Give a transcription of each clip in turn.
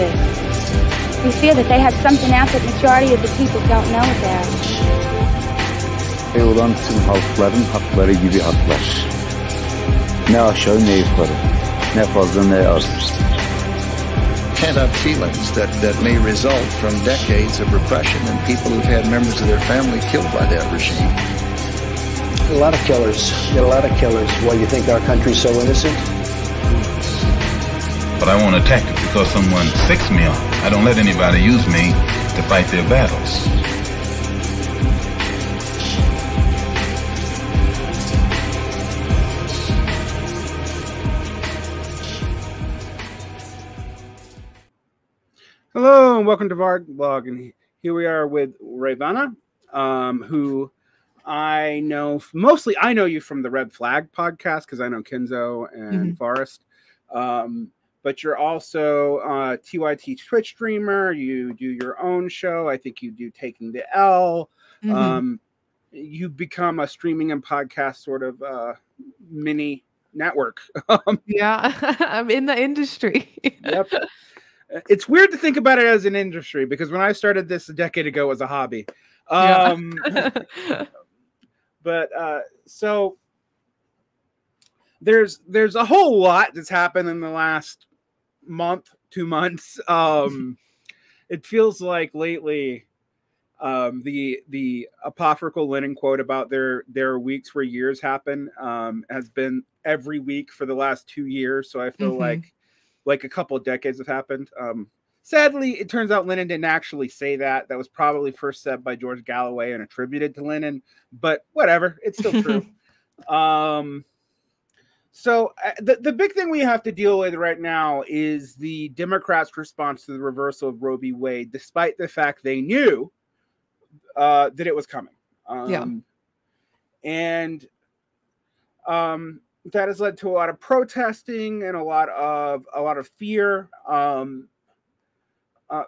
fear. We fear that they have something out that majority of the people don't know about. Ve olan tüm halkların hakları gibi haklar. Ne aşağı ne yukarı. Ne fazla ne az. pent-up feelings that, that may result from decades of repression and people who've had members of their family killed by that regime. A lot of killers. Get a lot of killers. Why you think our country's so innocent? But I won't attack it because someone sicks me on. I don't let anybody use me to fight their battles. Hello and welcome to Varn Vlog, and here we are with Rayyvana, um, who I know mostly. I know you from the Red Flag podcast because I know Kenzo and Forrest. Um, but you're also a TYT Twitch streamer. You do your own show. I think you do Taking the L. Mhm. Um, you become a streaming and podcast sort of uh, mini network. Yeah, I'm in the industry. yep. It's weird to think about it as an industry because when I started this a decade ago, it was a hobby. Yeah. Um, but uh, so there's there's a whole lot that's happened in the last month, two months. Um, it feels like lately um, the the apocryphal Lenin quote about there there are weeks where years happen um, has been every week for the last two years. So I feel Mhm. like like a couple of decades have happened. Um, sadly, it turns out Lenin didn't actually say that. That was probably first said by George Galloway and attributed to Lenin. But whatever, it's still true. um, so uh, the the big thing we have to deal with right now is the Democrats' response to the reversal of Roe v. Wade, despite the fact they knew uh, that it was coming. Um, Yeah. And um, that has led to a lot of protesting and a lot of a lot of fear. Um, uh,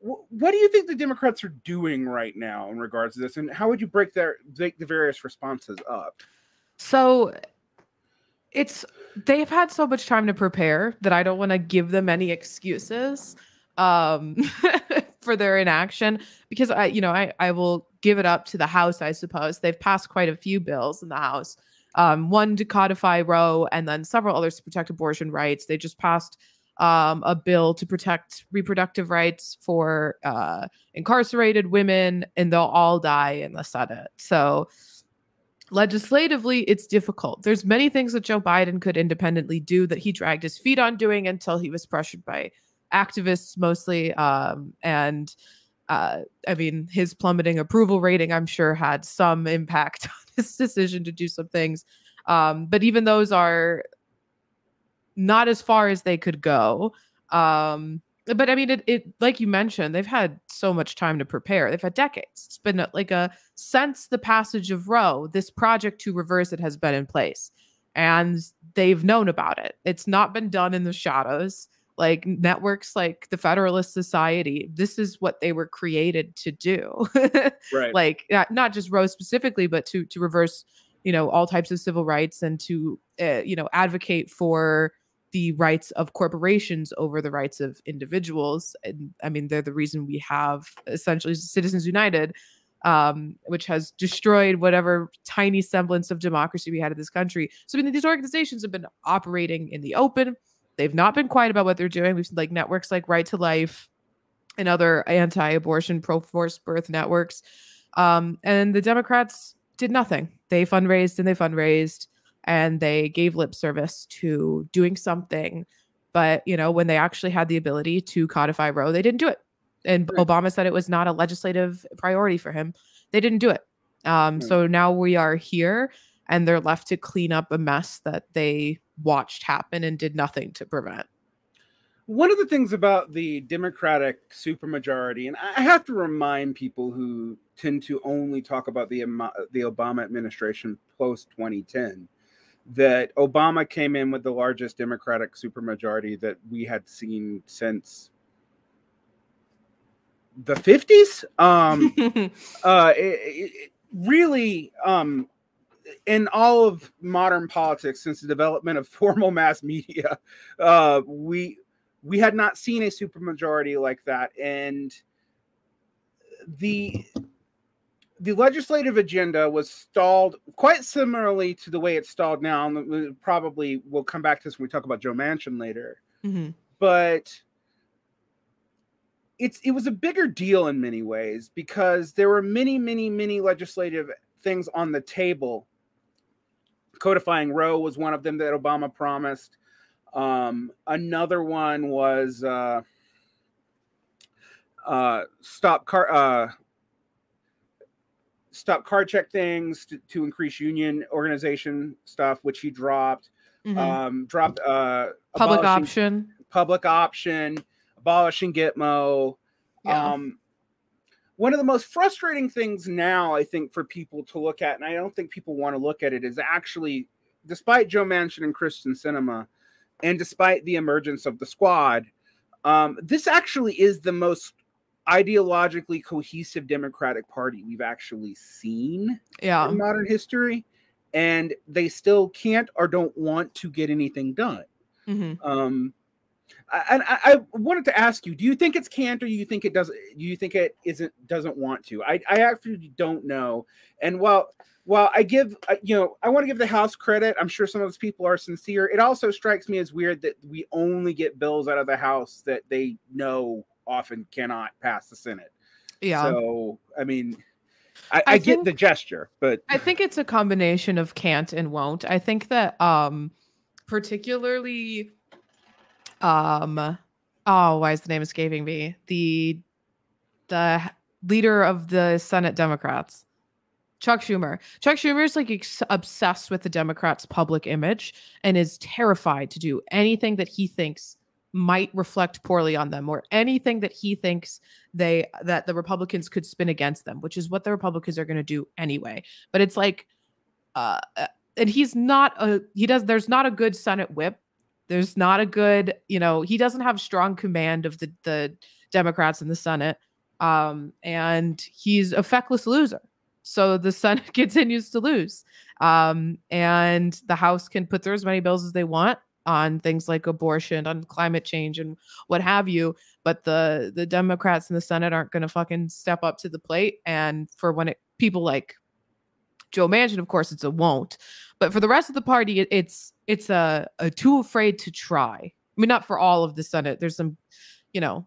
wh- what do you think the Democrats are doing right now in regards to this, and how would you break their break the various responses up? so it's they've had so much time to prepare that I don't want to give them any excuses um for their inaction because I you know I I will give it up to the house I suppose. They've passed quite a few bills in the house. Um one to codify Roe and then several others to protect abortion rights. They just passed um a bill to protect reproductive rights for uh incarcerated women and they'll all die in the Senate. So legislatively it's difficult. There's many things that joe biden could independently do that he dragged his feet on doing until he was pressured by activists mostly um, and uh, i mean his plummeting approval rating i'm sure had some impact on his decision to do some things. Um, but even those are not as far as they could go. Um, but I mean, it, it like you mentioned, they've had so much time to prepare. They've had decades. It's been like a since the passage of Roe, this project to reverse it has been in place, and they've known about it. It's not been done in the shadows. Like networks like the Federalist Society, this is what they were created to do. Right. Like not, not just Roe specifically, but to to reverse, you know, all types of civil rights and to uh, you know advocate for the rights of corporations over the rights of individuals. And I mean, they're the reason we have essentially Citizens United, um, which has destroyed whatever tiny semblance of democracy we had in this country. So I mean, these organizations have been operating in the open. They've not been quiet about what they're doing. We've seen like networks like Right to Life and other anti-abortion, pro-forced birth networks. Um, and the Democrats did nothing. They fundraised and they fundraised and they gave lip service to doing something. But you know, when they actually had the ability to codify Roe, they didn't do it. And Right. Obama said it was not a legislative priority for him. They didn't do it. Um, Right. So now we are here, and they're left to clean up a mess that they watched happen and did nothing to prevent. One of the things about the Democratic supermajority, and I have to remind people who tend to only talk about the the Obama administration post 2010, that Obama came in with the largest Democratic supermajority that we had seen since the 50s. Um, uh, it, it, really, um, in all of modern politics, since the development of formal mass media, uh, we we had not seen a supermajority like that, and the the legislative agenda was stalled quite similarly to the way it's stalled now. And we probably we'll come back to this when we talk about Joe Manchin later. Mhm. But it's it was a bigger deal in many ways because there were many, many, many legislative things on the table. Codifying Roe was one of them that Obama promised. Um, another one was uh, uh, stop car uh, stop card check things to, to increase union organization stuff, which he dropped. Mhm. Um, dropped uh, Public option. public option, abolishing Gitmo. Yeah. Um, one of the most frustrating things now, I think, for people to look at, and I don't think people want to look at it, is actually, despite Joe Manchin and Kyrsten Sinema, and despite the emergence of the squad, um, this actually is the most ideologically cohesive Democratic Party we've actually seen yeah. in modern history, and they still can't or don't want to get anything done. hmm Um, and I, I wanted to ask you: Do you think it's can't, or do you think it doesn't? Do you think it isn't? Doesn't want to? I, I actually don't know. And while while I give, uh, you know, I want to give the House credit. I'm sure some of those people are sincere. It also strikes me as weird that we only get bills out of the House that they know often cannot pass the Senate. Yeah. So I mean, I, I, I get the gesture, but I think it's a combination of can't and won't. I think that um particularly um oh why is the name escaping me? The the leader of the Senate Democrats. Chuck Schumer. Chuck Schumer is like ex- obsessed with the Democrats' public image and is terrified to do anything that he thinks might reflect poorly on them or anything that he thinks they that the Republicans could spin against them, which is what the Republicans are going to do anyway. But it's like uh uh, and he's not a he does there's not a good Senate whip. There's not a good, you know, he doesn't have strong command of the the Democrats in the Senate. Um and he's a feckless loser. So the Senate continues to lose. Um and the House can put through as many bills as they want on things like abortion, on climate change and what have you, but the the Democrats in the Senate aren't going to fucking step up to the plate and for when it people like Joe Manchin, of course, it's a won't. But for the rest of the party, it, it's it's a, a too afraid to try. I mean, not for all of the Senate. There's some, you know,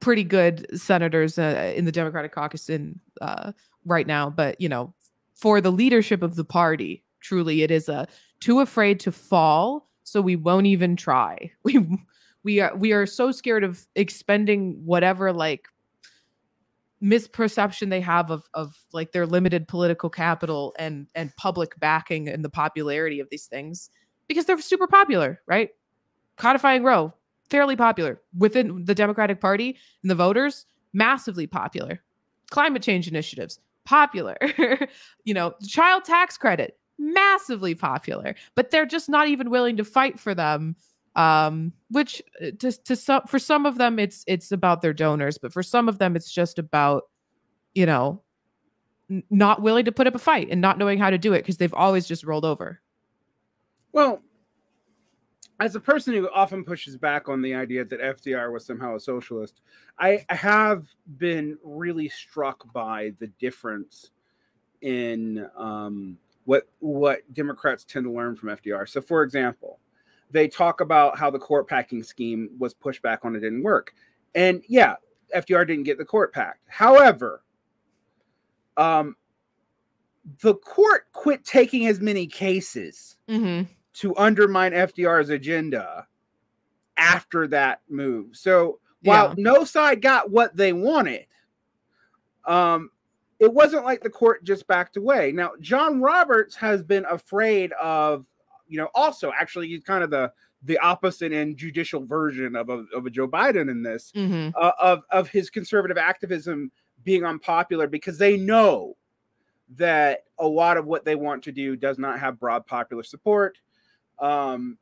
pretty good senators uh, in the Democratic caucus in uh, right now. But you know, for the leadership of the party, truly, it is a too afraid to fall, so we won't even try. We we are we are so scared of expending whatever like misperception they have of of like their limited political capital and and public backing and the popularity of these things because they're super popular, right? Codifying Roe, fairly popular within the Democratic Party and the voters, massively popular. Climate change initiatives, popular. you know, child tax credit, massively popular, but they're just not even willing to fight for them um which uh, to to some for some of them it's it's about their donors but for some of them it's just about you know not willing to put up a fight and not knowing how to do it because they've always just rolled over. Well, as a person who often pushes back on the idea that FDR was somehow a socialist, I have been really struck by the difference in um, what what Democrats tend to learn from FDR. So, for example, they talk about how the court packing scheme was pushed back on; it didn't work, and yeah, FDR didn't get the court packed. However, um, the court quit taking as many cases mm-hmm. to undermine FDR's agenda after that move. So while Yeah. no side got what they wanted, um, it wasn't like the court just backed away. Now, John Roberts has been afraid of, you know, also actually he's kind of the the opposite and judicial version of a, of a Joe Biden in this Mm-hmm. uh, of of his conservative activism being unpopular because they know that a lot of what they want to do does not have broad popular support. Um,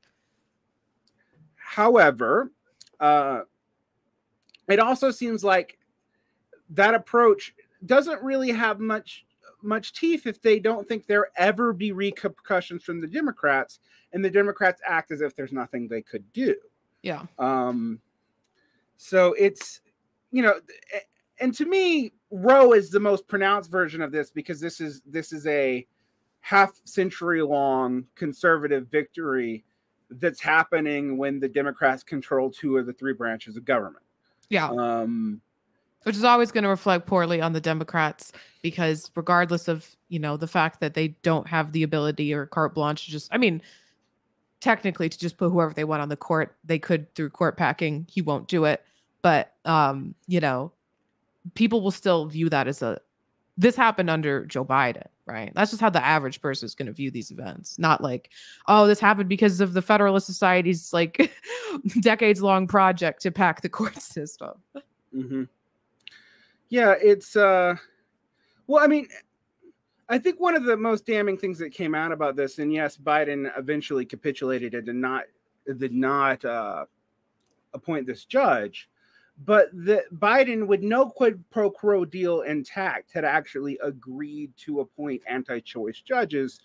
however, uh, it also seems like that approach doesn't really have much much teeth if they don't think there ever be repercussions from the Democrats, and the Democrats act as if there's nothing they could do. Yeah. Um, so it's, you know, and to me, Roe is the most pronounced version of this because this is this is a half century long conservative victory that's happening when the Democrats control two of the three branches of government. Yeah. Um, which is always going to reflect poorly on the Democrats because regardless of you know the fact that they don't have the ability or carte blanche to just I mean technically to just put whoever they want on the court they could through court packing he won't do it. But um you know people will still view that as a this happened under Joe Biden right? That's just how the average person is going to view these events. Not like oh this happened because of the Federalist Society's like decades long project to pack the court system. Mhm. Yeah, it's uh well, I mean, I think one of the most damning things that came out about this, and yes, Biden eventually capitulated and did not did not uh, appoint this judge, but that Biden, with no quid pro quo deal intact, had actually agreed to appoint anti-choice judges,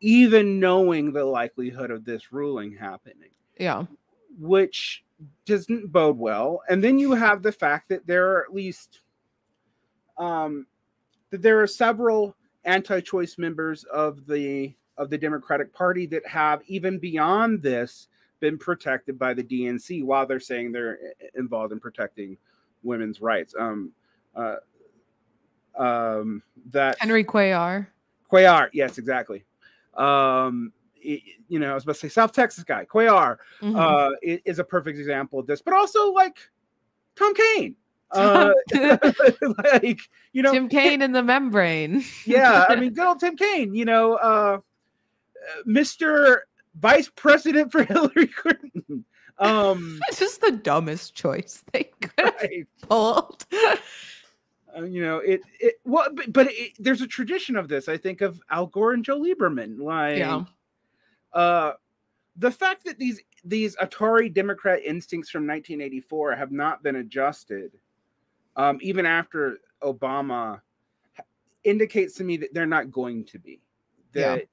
even knowing the likelihood of this ruling happening. yeah Which doesn't bode well. And then you have the fact that there are at least um, that there are several anti-choice members of the of the Democratic Party that have even beyond this been protected by the DNC while they're saying they're involved in protecting women's rights. Um, uh, um, that Henry Cuellar Cuellar, yes, exactly. Um, you know, I was about to say South Texas guy, Cuellar, Mhm. uh, i- is a perfect example of this, but also like Tom Kane. Uh, like you know, Tim Kaine in the membrane. yeah, I mean, good old Tim Kaine, you know, uh, Mr. Vice President for Hillary Clinton. Um, It's just the dumbest choice they could have right. pulled. Uh, you know, it, it, well, but, but it, there's a tradition of this, I think, of Al Gore and Joe Lieberman. Like, Yeah. uh, the fact that these, these Atari Democrat instincts from 1984 have not been adjusted, um, even after Obama, indicates to me that they're not going to be. Yeah. That,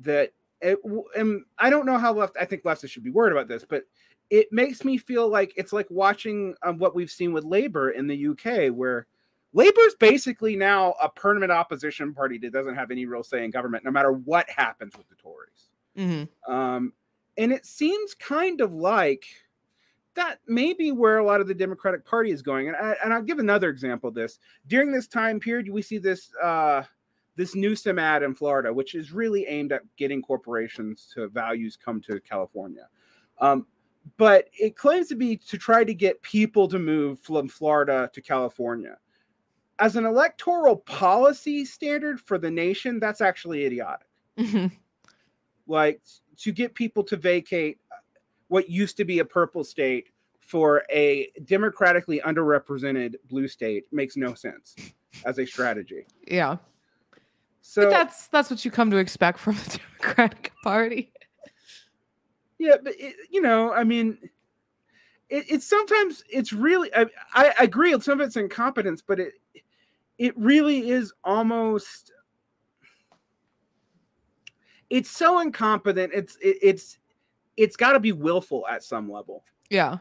that it, and I don't know how left. I think leftists should be worried about this, but it makes me feel like it's like watching um, what we've seen with Labor in the UK, where Labor's basically now a permanent opposition party that doesn't have any real say in government, no matter what happens with the Tories. Mhm. Um, and it seems kind of like that may be where a lot of the Democratic Party is going. And, I, and I'll give another example of this. During this time period, we see this uh, this Newsom ad in Florida, which is really aimed at getting corporations to values come to California. Um, but it claims to be to try to get people to move from Florida to California. As an electoral policy standard for the nation, that's actually idiotic Mhm. like to get people to vacate what used to be a purple state for a democratically underrepresented blue state makes no sense as a strategy. Yeah. So but that's that's what you come to expect from the Democratic Party. yeah, but it, you know, I mean, it, it's sometimes it's really I, I agree. It's some of it's incompetence, but it it really is almost it's so incompetent. It's it, it's it's got to be willful at some level. Yeah.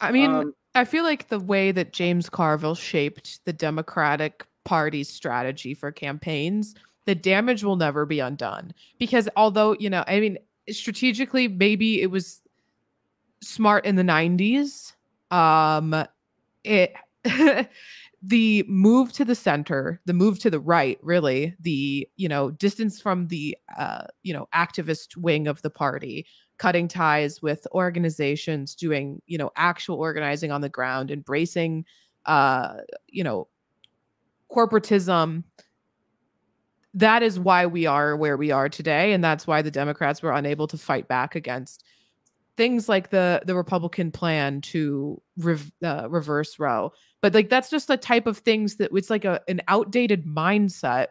I mean, Um, I feel like the way that James Carville shaped the Democratic Party's strategy for campaigns, the damage will never be undone. Because although, you know, I mean, strategically, maybe it was smart in the 90s. Um, it the move to the center, the move to the right, really, the you know distance from the uh, you know activist wing of the party, cutting ties with organizations, doing you know actual organizing on the ground, embracing uh, you know corporatism. That is why we are where we are today, and that's why the Democrats were unable to fight back against things like the the Republican plan to uh, reverse Roe. But like that's just the type of things that it's like a an outdated mindset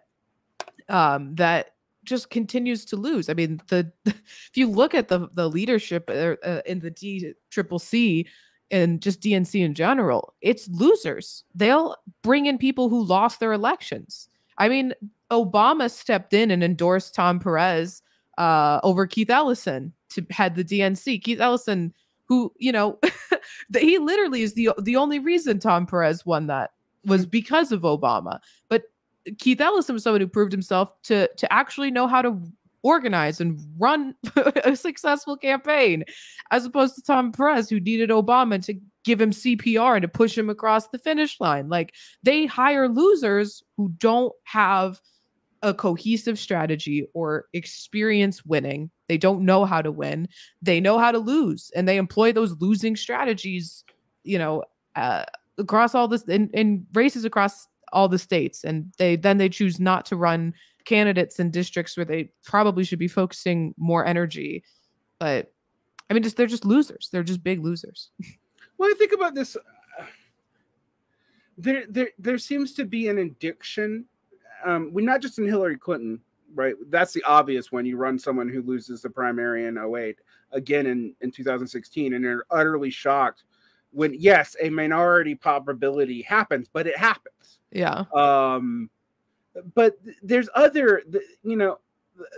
um, that just continues to lose. I mean, the if you look at the the leadership uh, uh, in the D triple C and just DNC in general, it's losers. They'll bring in people who lost their elections. I mean, Obama stepped in and endorsed Tom Perez uh, over Keith Ellison to head the DNC. Keith Ellison, who you know, he literally is the the only reason Tom Perez won that was because of Obama. But Keith Ellison was someone who proved himself to to actually know how to organize and run a successful campaign, as opposed to Tom Perez, who needed Obama to give him CPR and to push him across the finish line. Like they hire losers who don't have a cohesive strategy or experience winning. They don't know how to win. They know how to lose, and they employ those losing strategies. You know, uh, across all this in, in races across all the states, and they then they choose not to run candidates in districts where they probably should be focusing more energy. But I mean, just they're just losers. They're just big losers. Well, I think about this. uh, There, there, there seems to be an addiction. Um, we not just in Hillary Clinton, right? That's the obvious one. You run someone who loses the primary in 08 again in in 2016, and they're utterly shocked when yes, a minority probability happens, but it happens. Yeah. um but there's other you know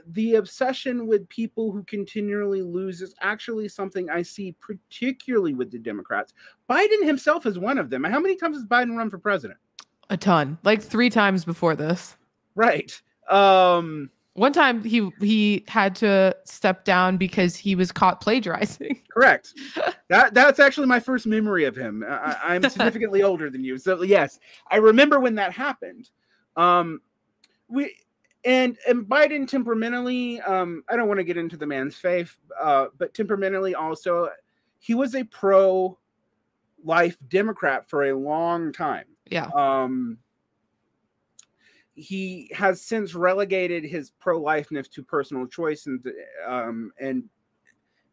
the obsession with people who continually lose is actually something i see particularly with the democrats biden himself is one of them how many times has biden run for president A ton. Like three times before this. right um One time he he had to step down because he was caught plagiarizing. correct that that's actually my first memory of him I, i'm significantly older than you so yes i remember when that happened um we and and biden temperamentally um i don't want to get into the man's faith uh but temperamentally also he was a pro life democrat for a long time Yeah. um he has since relegated his pro-lifeness to personal choice and um and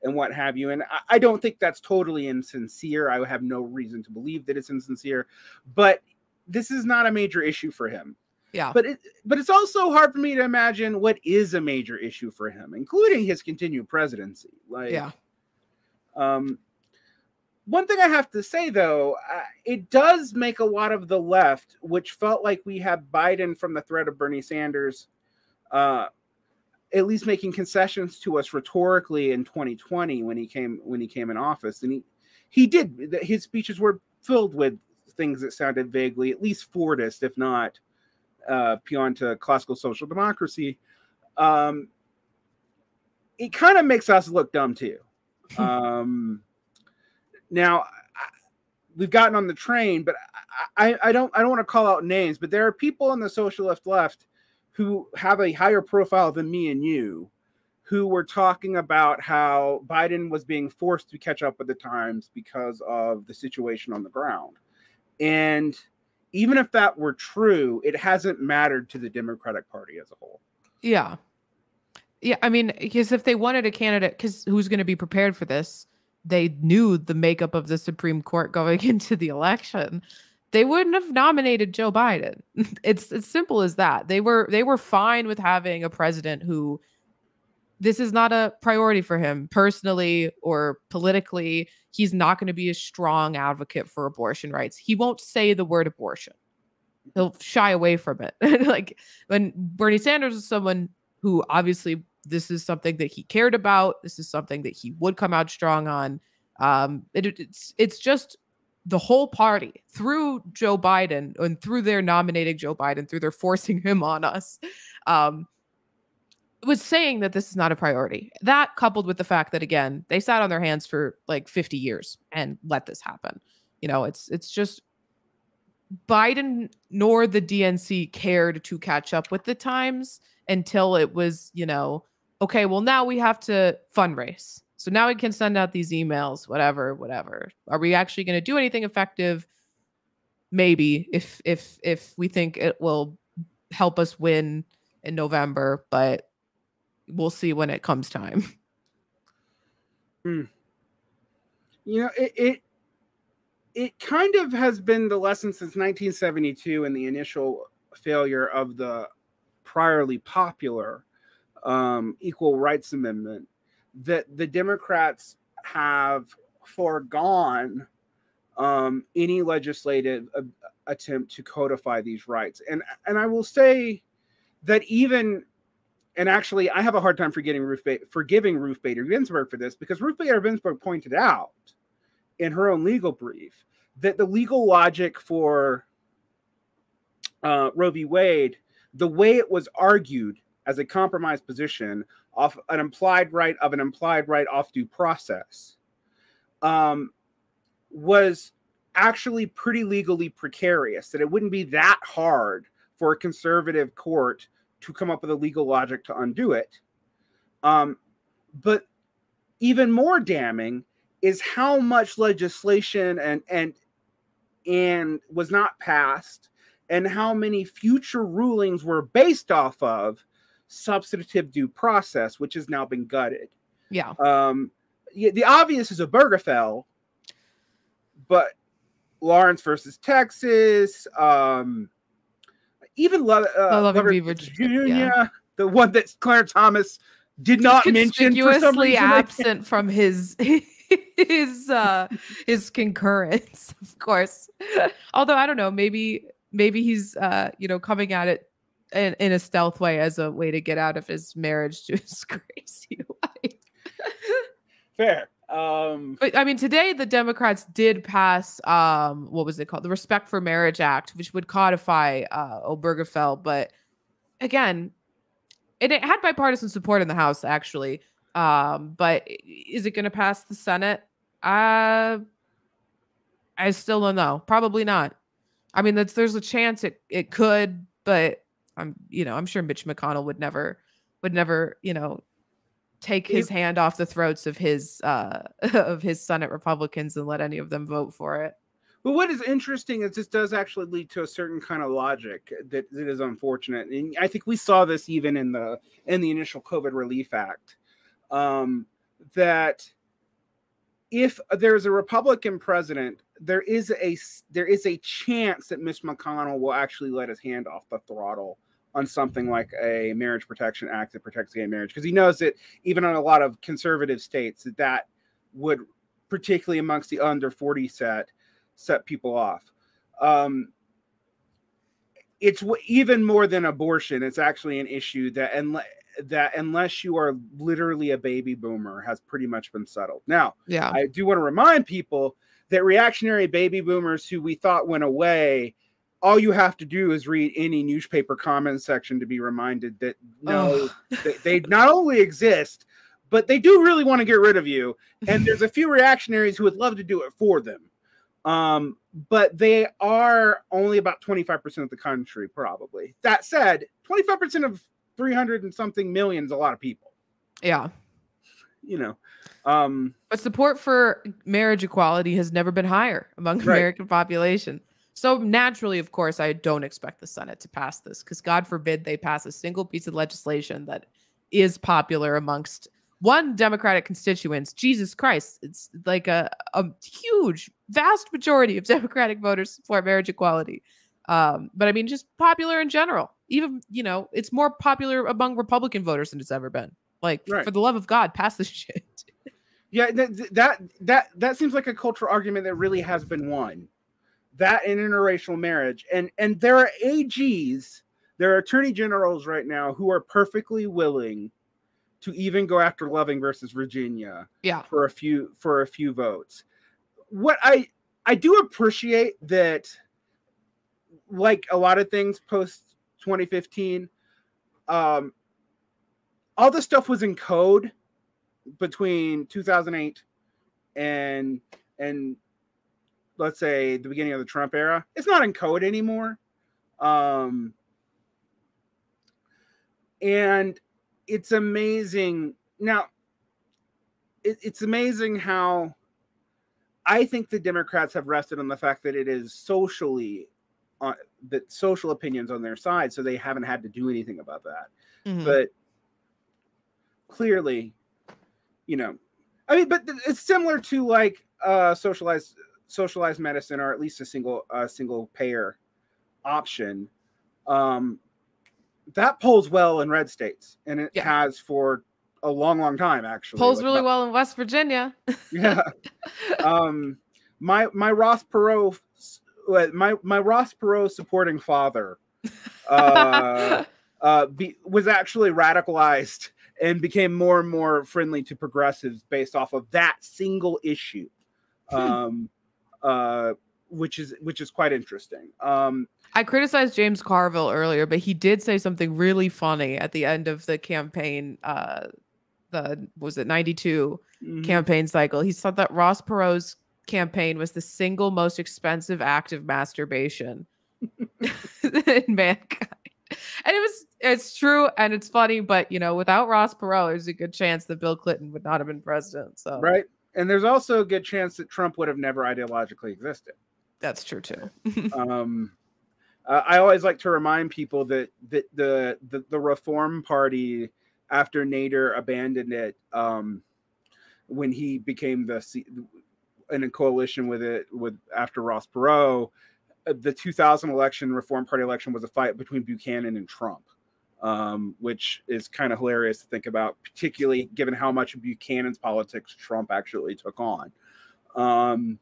and what have you and I, I don't think that's totally insincere i have no reason to believe that it's insincere but this is not a major issue for him Yeah. but it but it's also hard for me to imagine what is a major issue for him including his continued presidency like yeah. um, one thing I have to say though, uh, it does make a lot of the left, which felt like we had Biden from the threat of Bernie Sanders, uh, at least making concessions to us rhetorically in 2020 when he came when he came in office, and he he did. His speeches were filled with things that sounded vaguely, at least Fordist, if not uh, beyond to classical social democracy. Um, it kind of makes us look dumb too. Um, now we've gotten on the train, but I, I, don't I don't want to call out names, but there are people on the socialist left who have a higher profile than me and you, who were talking about how Biden was being forced to catch up with the times because of the situation on the ground. And even if that were true, it hasn't mattered to the Democratic Party as a whole. Yeah. Yeah, I mean, because if they wanted a candidate, because who's going to be prepared for this? They knew the makeup of the Supreme Court going into the election. They wouldn't have nominated Joe Biden. It's as simple as that. They were they were fine with having a president who this is not a priority for him personally or politically. He's not going to be a strong advocate for abortion rights. He won't say the word abortion. He'll shy away from it. like when Bernie Sanders is someone who obviously this is something that he cared about. This is something that he would come out strong on. Um, it, it's it's just the whole party through Joe Biden and through their nominating Joe Biden, through their forcing him on us, um, was saying that this is not a priority. That coupled with the fact that again they sat on their hands for like 50 years and let this happen. You know, it's it's just Biden nor the DNC cared to catch up with the times until it was, you know, okay, well, now we have to fundraise. So now we can send out these emails, whatever, whatever. Are we actually going to do anything effective? Maybe if if if we think it will help us win in November, but we'll see when it comes time. Hmm. You know, it, it it kind of has been the lesson since 1972 and the initial failure of the priorly popular um, Equal Rights Amendment that the Democrats have foregone um, any legislative uh, attempt to codify these rights. And and I will say that even and actually, I have a hard time forgetting Ruth ba- forgiving Ruth Bader Ginsburg for this because Ruth Bader Ginsburg pointed out in her own legal brief that the legal logic for uh, Roe v. Wade, the way it was argued as a compromise position off an implied right of an implied right off due process, um, was actually pretty legally precarious. That it wouldn't be that hard for a conservative court to come up with a legal logic to undo it. Um, but even more damning is how much legislation and and and was not passed and how many future rulings were based off of substantive due process which has now been gutted Yeah. um yeah, the obvious is a Obergefell, but Lawrence versus Texas, um, even Love, uh, Loving Lover versus Virginia, Virginia, the one that Clarence Thomas did not mention for some reason. absent from his his uh his concurrence of course although i don't know maybe maybe he's uh you know coming at it in, in a stealth way as a way to get out of his marriage to his crazy wife. Fair. Um, but i mean today the democrats did pass um what was it called? The respect for marriage act which would codify uh obergefell but again and it had bipartisan support in the house actually. Um but is it going to pass the senate? Uh i still don't know. Probably not. I mean that's there's a chance it it could but i'm you know i'm sure mitch mcconnell would never would never you know take his hand off the throats of his uh of his senate republicans and let any of them vote for it. But what is interesting is this does actually lead to a certain kind of logic that, that is unfortunate, and I think we saw this even in the in the initial COVID Relief Act, um, that if there's a Republican president, there is a there is a chance that Mitch McConnell will actually let his hand off the throttle on something like a marriage protection act that protects gay marriage because he knows that even on a lot of conservative states that that would particularly amongst the under 40 set set people off. Um, it's even more than abortion. It's actually an issue that unless that unless you are literally a baby boomer has pretty much been settled. Now, yeah I do want to remind people that reactionary baby boomers who we thought went away, all you have to do is read any newspaper comment section to be reminded that no, they, they not only exist, but they do really want to get rid of you. And there's a few reactionaries who would love to do it for them. Um, but they are only about 25% of the country, probably. That said, 25% of 300 and something million is a lot of people, yeah you know. Um, But support for marriage equality has never been higher among the Right. American population. So naturally, of course, I don't expect the Senate to pass this because God forbid they pass a single piece of legislation that is popular amongst one Democratic constituents. Jesus Christ, it's like a, a huge, vast majority of Democratic voters support marriage equality. Um, but I mean, just popular in general. Even you know, it's more popular among Republican voters than it's ever been. Like, Right. for the love of God, pass this shit. Yeah, that that that that seems like a cultural argument that really has been won. That in interracial marriage, and and there are AGs, there are attorney generals right now who are perfectly willing to even go after Loving versus Virginia Yeah. for a few for a few votes. What I I do appreciate that, like a lot of things post 2015, um, all this stuff was in code between 2008 and and let's say the beginning of the Trump era. It's not in code anymore. Um, and it's amazing now it, it's amazing how i think the democrats have rested on the fact that it is socially uh, that social opinions on their side so they haven't had to do anything about that Mhm. but clearly you know i mean but it's similar to like uh socialized socialized medicine or at least a single uh, single payer option um that polls well in red states and it Yeah. has for a long long time actually polls like really well in West Virginia. yeah um my my ross perot uh, my my ross perot supporting father uh uh, be, was actually radicalized and became more and more friendly to progressives based off of that single issue, um, uh, which is which is quite interesting. Um, I criticized James Carville earlier, but he did say something really funny at the end of the campaign. Uh, the was it 92 mhm. campaign cycle. He said that Ross Perot's campaign was the single most expensive act of masturbation in mankind. And it was it's true and it's funny, but you know, without Ross Perot, there's a good chance that Bill Clinton would not have been president. So right? And there's also a good chance that Trump would have never ideologically existed. that's true too. um, uh, I always like to remind people that that the the, the Reform Party, after Nader abandoned it, um, when he became the C- in a coalition with it with after Ross Perot, uh, the 2000 election, Reform Party election, was a fight between Buchanan and Trump. Um, which is kind of hilarious to think about, particularly given how much Buchanan's politics Trump actually took on. Um,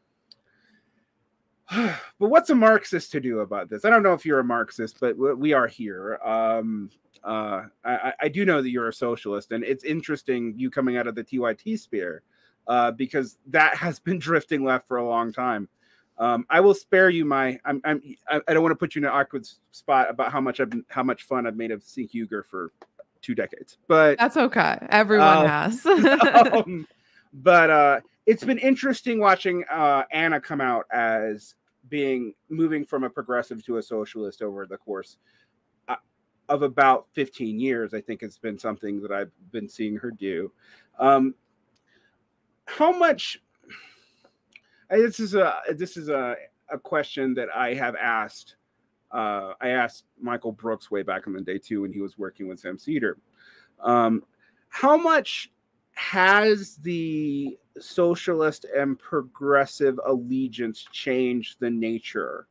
but what's a Marxist to do about this? I don't know if you're a Marxist, but we are here. Um, uh, I, I do know that you're a socialist, and it's interesting you coming out of the TYT sphere uh, because that has been drifting left for a long time. Um, I will spare you my. I'm. I'm I I don't want to put you in an awkward spot about how much I've been, how much fun I've made of Cenk Uygur for two decades, but That's okay. Everyone Uh, has. um, but uh, it's been interesting watching uh, Anna come out as being moving from a progressive to a socialist over the course uh, of about 15 years. I think it's been something that I've been seeing her do. Um, how much? This is a this is a, a question that I have asked. Uh, I asked Michael Brooks way back in the day too when he was working with Sam Seder. Um, how much has the socialist and progressive allegiance changed the nature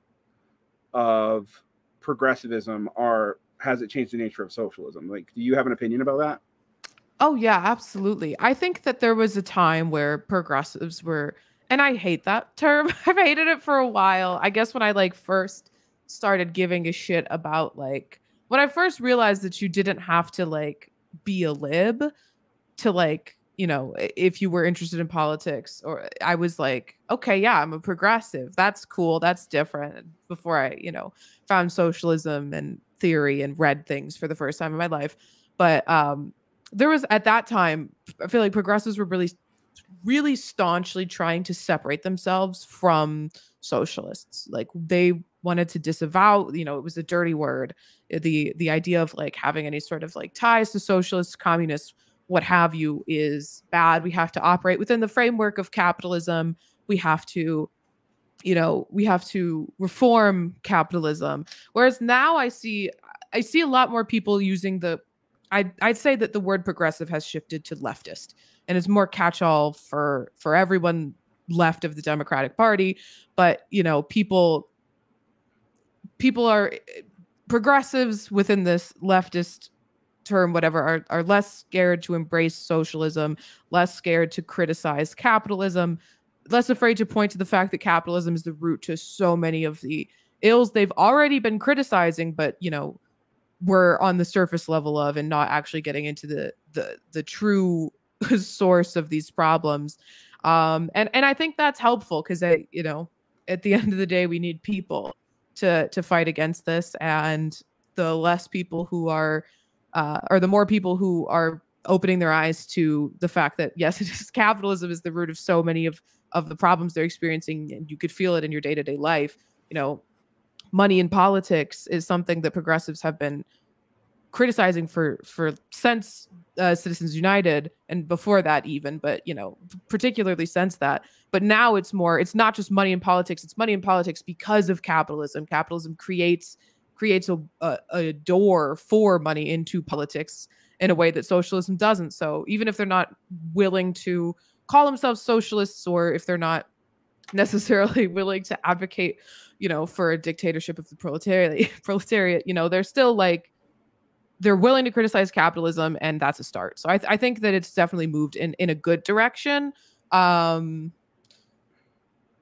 of progressivism or has it changed the nature of socialism like do you have an opinion about that Oh yeah, absolutely. I think that there was a time where progressives were and I hate that term. I've hated it for a while. I guess when I like first started giving a shit about like when I first realized that you didn't have to like be a lib to like, you know, if you were interested in politics or I was like, okay, yeah, I'm a progressive. That's cool. That's different. Before I, you know, found socialism and theory and read things for the first time in my life. But um there was at that time i feel like progressives were really really staunchly trying to separate themselves from socialists. Like they wanted to disavow you know it was a dirty word uh, the the idea of like having any sort of like ties to socialists communists what have you is bad. We have to operate within the framework of capitalism. We have to you know we have to reform capitalism. Whereas now i see i see a lot more people using the I'd, I'd say that the word progressive has shifted to leftist and it's more catch-all for for everyone left of the democratic party but you know people people are progressives within this leftist term whatever are, are less scared to embrace socialism less scared to criticize capitalism less afraid to point to the fact that capitalism is the root to so many of the ills they've already been criticizing but you know we're on the surface level of and not actually getting into the the the true source of these problems um and and i think that's helpful because i you know at the end of the day we need people to to fight against this and the less people who are uh or the more people who are opening their eyes to the fact that yes it is capitalism is the root of so many of of the problems they're experiencing and you could feel it in your day-to-day life you know money in politics is something that progressives have been criticizing for for since uh, Citizens United and before that even, but you know particularly since that. But now it's more. It's not just money in politics. It's money in politics because of capitalism. Capitalism creates creates a, a, a door for money into politics in a way that socialism doesn't. So even if they're not willing to call themselves socialists or if they're not necessarily willing to advocate you know for a dictatorship of the proletariat proletariat you know they're still like they're willing to criticize capitalism and that's a start so i, th- I think that it's definitely moved in in a good direction um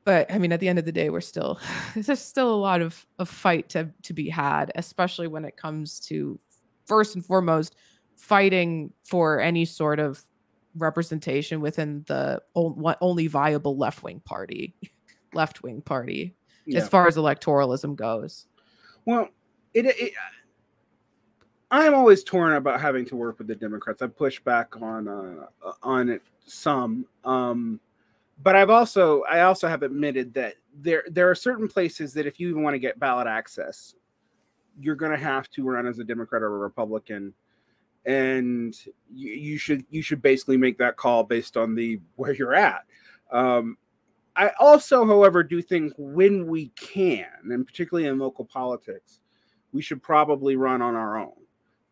but i mean at the end of the day we're still there's still a lot of of fight to to be had especially when it comes to first and foremost fighting for any sort of representation within the on- only viable left wing party, left wing party, Yeah. as far as electoralism goes. Well, it, it I'm always torn about having to work with the Democrats. I push back on uh, on it some, um, but I've also I also have admitted that there there are certain places that if you even want to get ballot access, you're going to have to run as a Democrat or a Republican, and you, you should you should basically make that call based on the where you're at. Um, I also, however, do think when we can, and particularly in local politics, we should probably run on our own.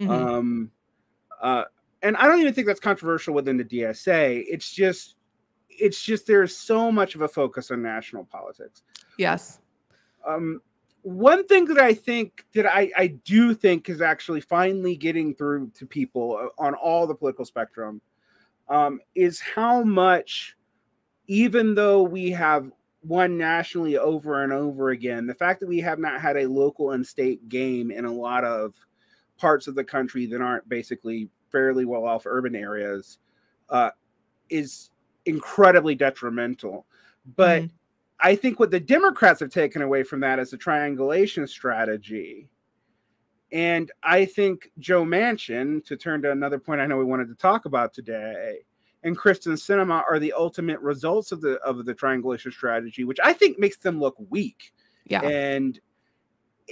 Mhm. Um, uh, and I don't even think that's controversial within the DSA. It's just, it's just there's so much of a focus on national politics. yes. Um, one thing that I think that I, I do think is actually finally getting through to people uh, on all the political spectrum um, is how much, even though we have won nationally over and over again, the fact that we have not had a local and state game in a lot of parts of the country that aren't basically fairly well off urban areas uh, is incredibly detrimental. But Mhm. I think what the Democrats have taken away from that is a triangulation strategy. And I think Joe Manchin, to turn to another point I know we wanted to talk about today, and Kyrsten Sinema are the ultimate results of the of the triangulation strategy, which I think makes them look weak Yeah. and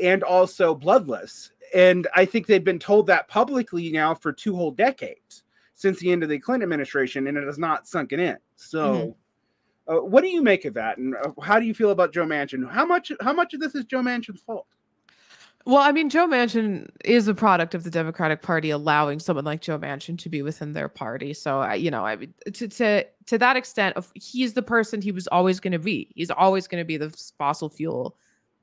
and also bloodless. And I think they've been told that publicly now for two whole decades since the end of the Clinton administration, and it has not sunken in. So, uh, what do you make of that, and uh, how do you feel about Joe Manchin? How much how much of this is Joe Manchin's fault? Well, I mean, Joe Manchin is a product of the Democratic Party allowing someone like Joe Manchin to be within their party. So, I, you know, I mean, to to to that extent, of he's the person he was always going to be. He's always going to be the fossil fuel,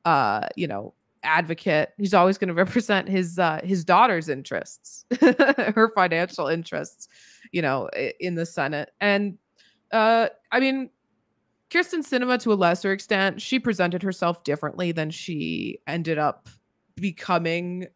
uh, you know, advocate. He's always going to represent his uh, his daughter's interests, her financial interests, you know, in the Senate. And uh, I mean, Kyrsten Sinema, to a lesser extent, she presented herself differently than she ended up becoming.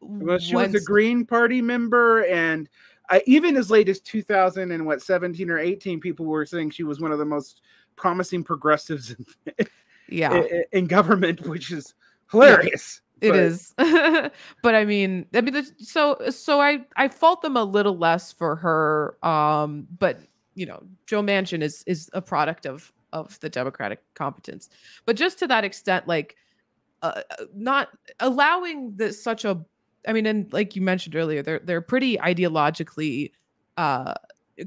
Well, she was a Green Party member, and I, even as late as 2000 and what 17 or 18, people were saying she was one of the most promising progressives in, yeah, in, in government, which is hilarious. It But- is, but I mean, I mean, so so I I fault them a little less for her, um, but you know, Joe Manchin is is a product of of the Democratic competence, but just to that extent, like, uh, uh, not allowing this such a, I mean, and like you mentioned earlier, they're they're pretty ideologically uh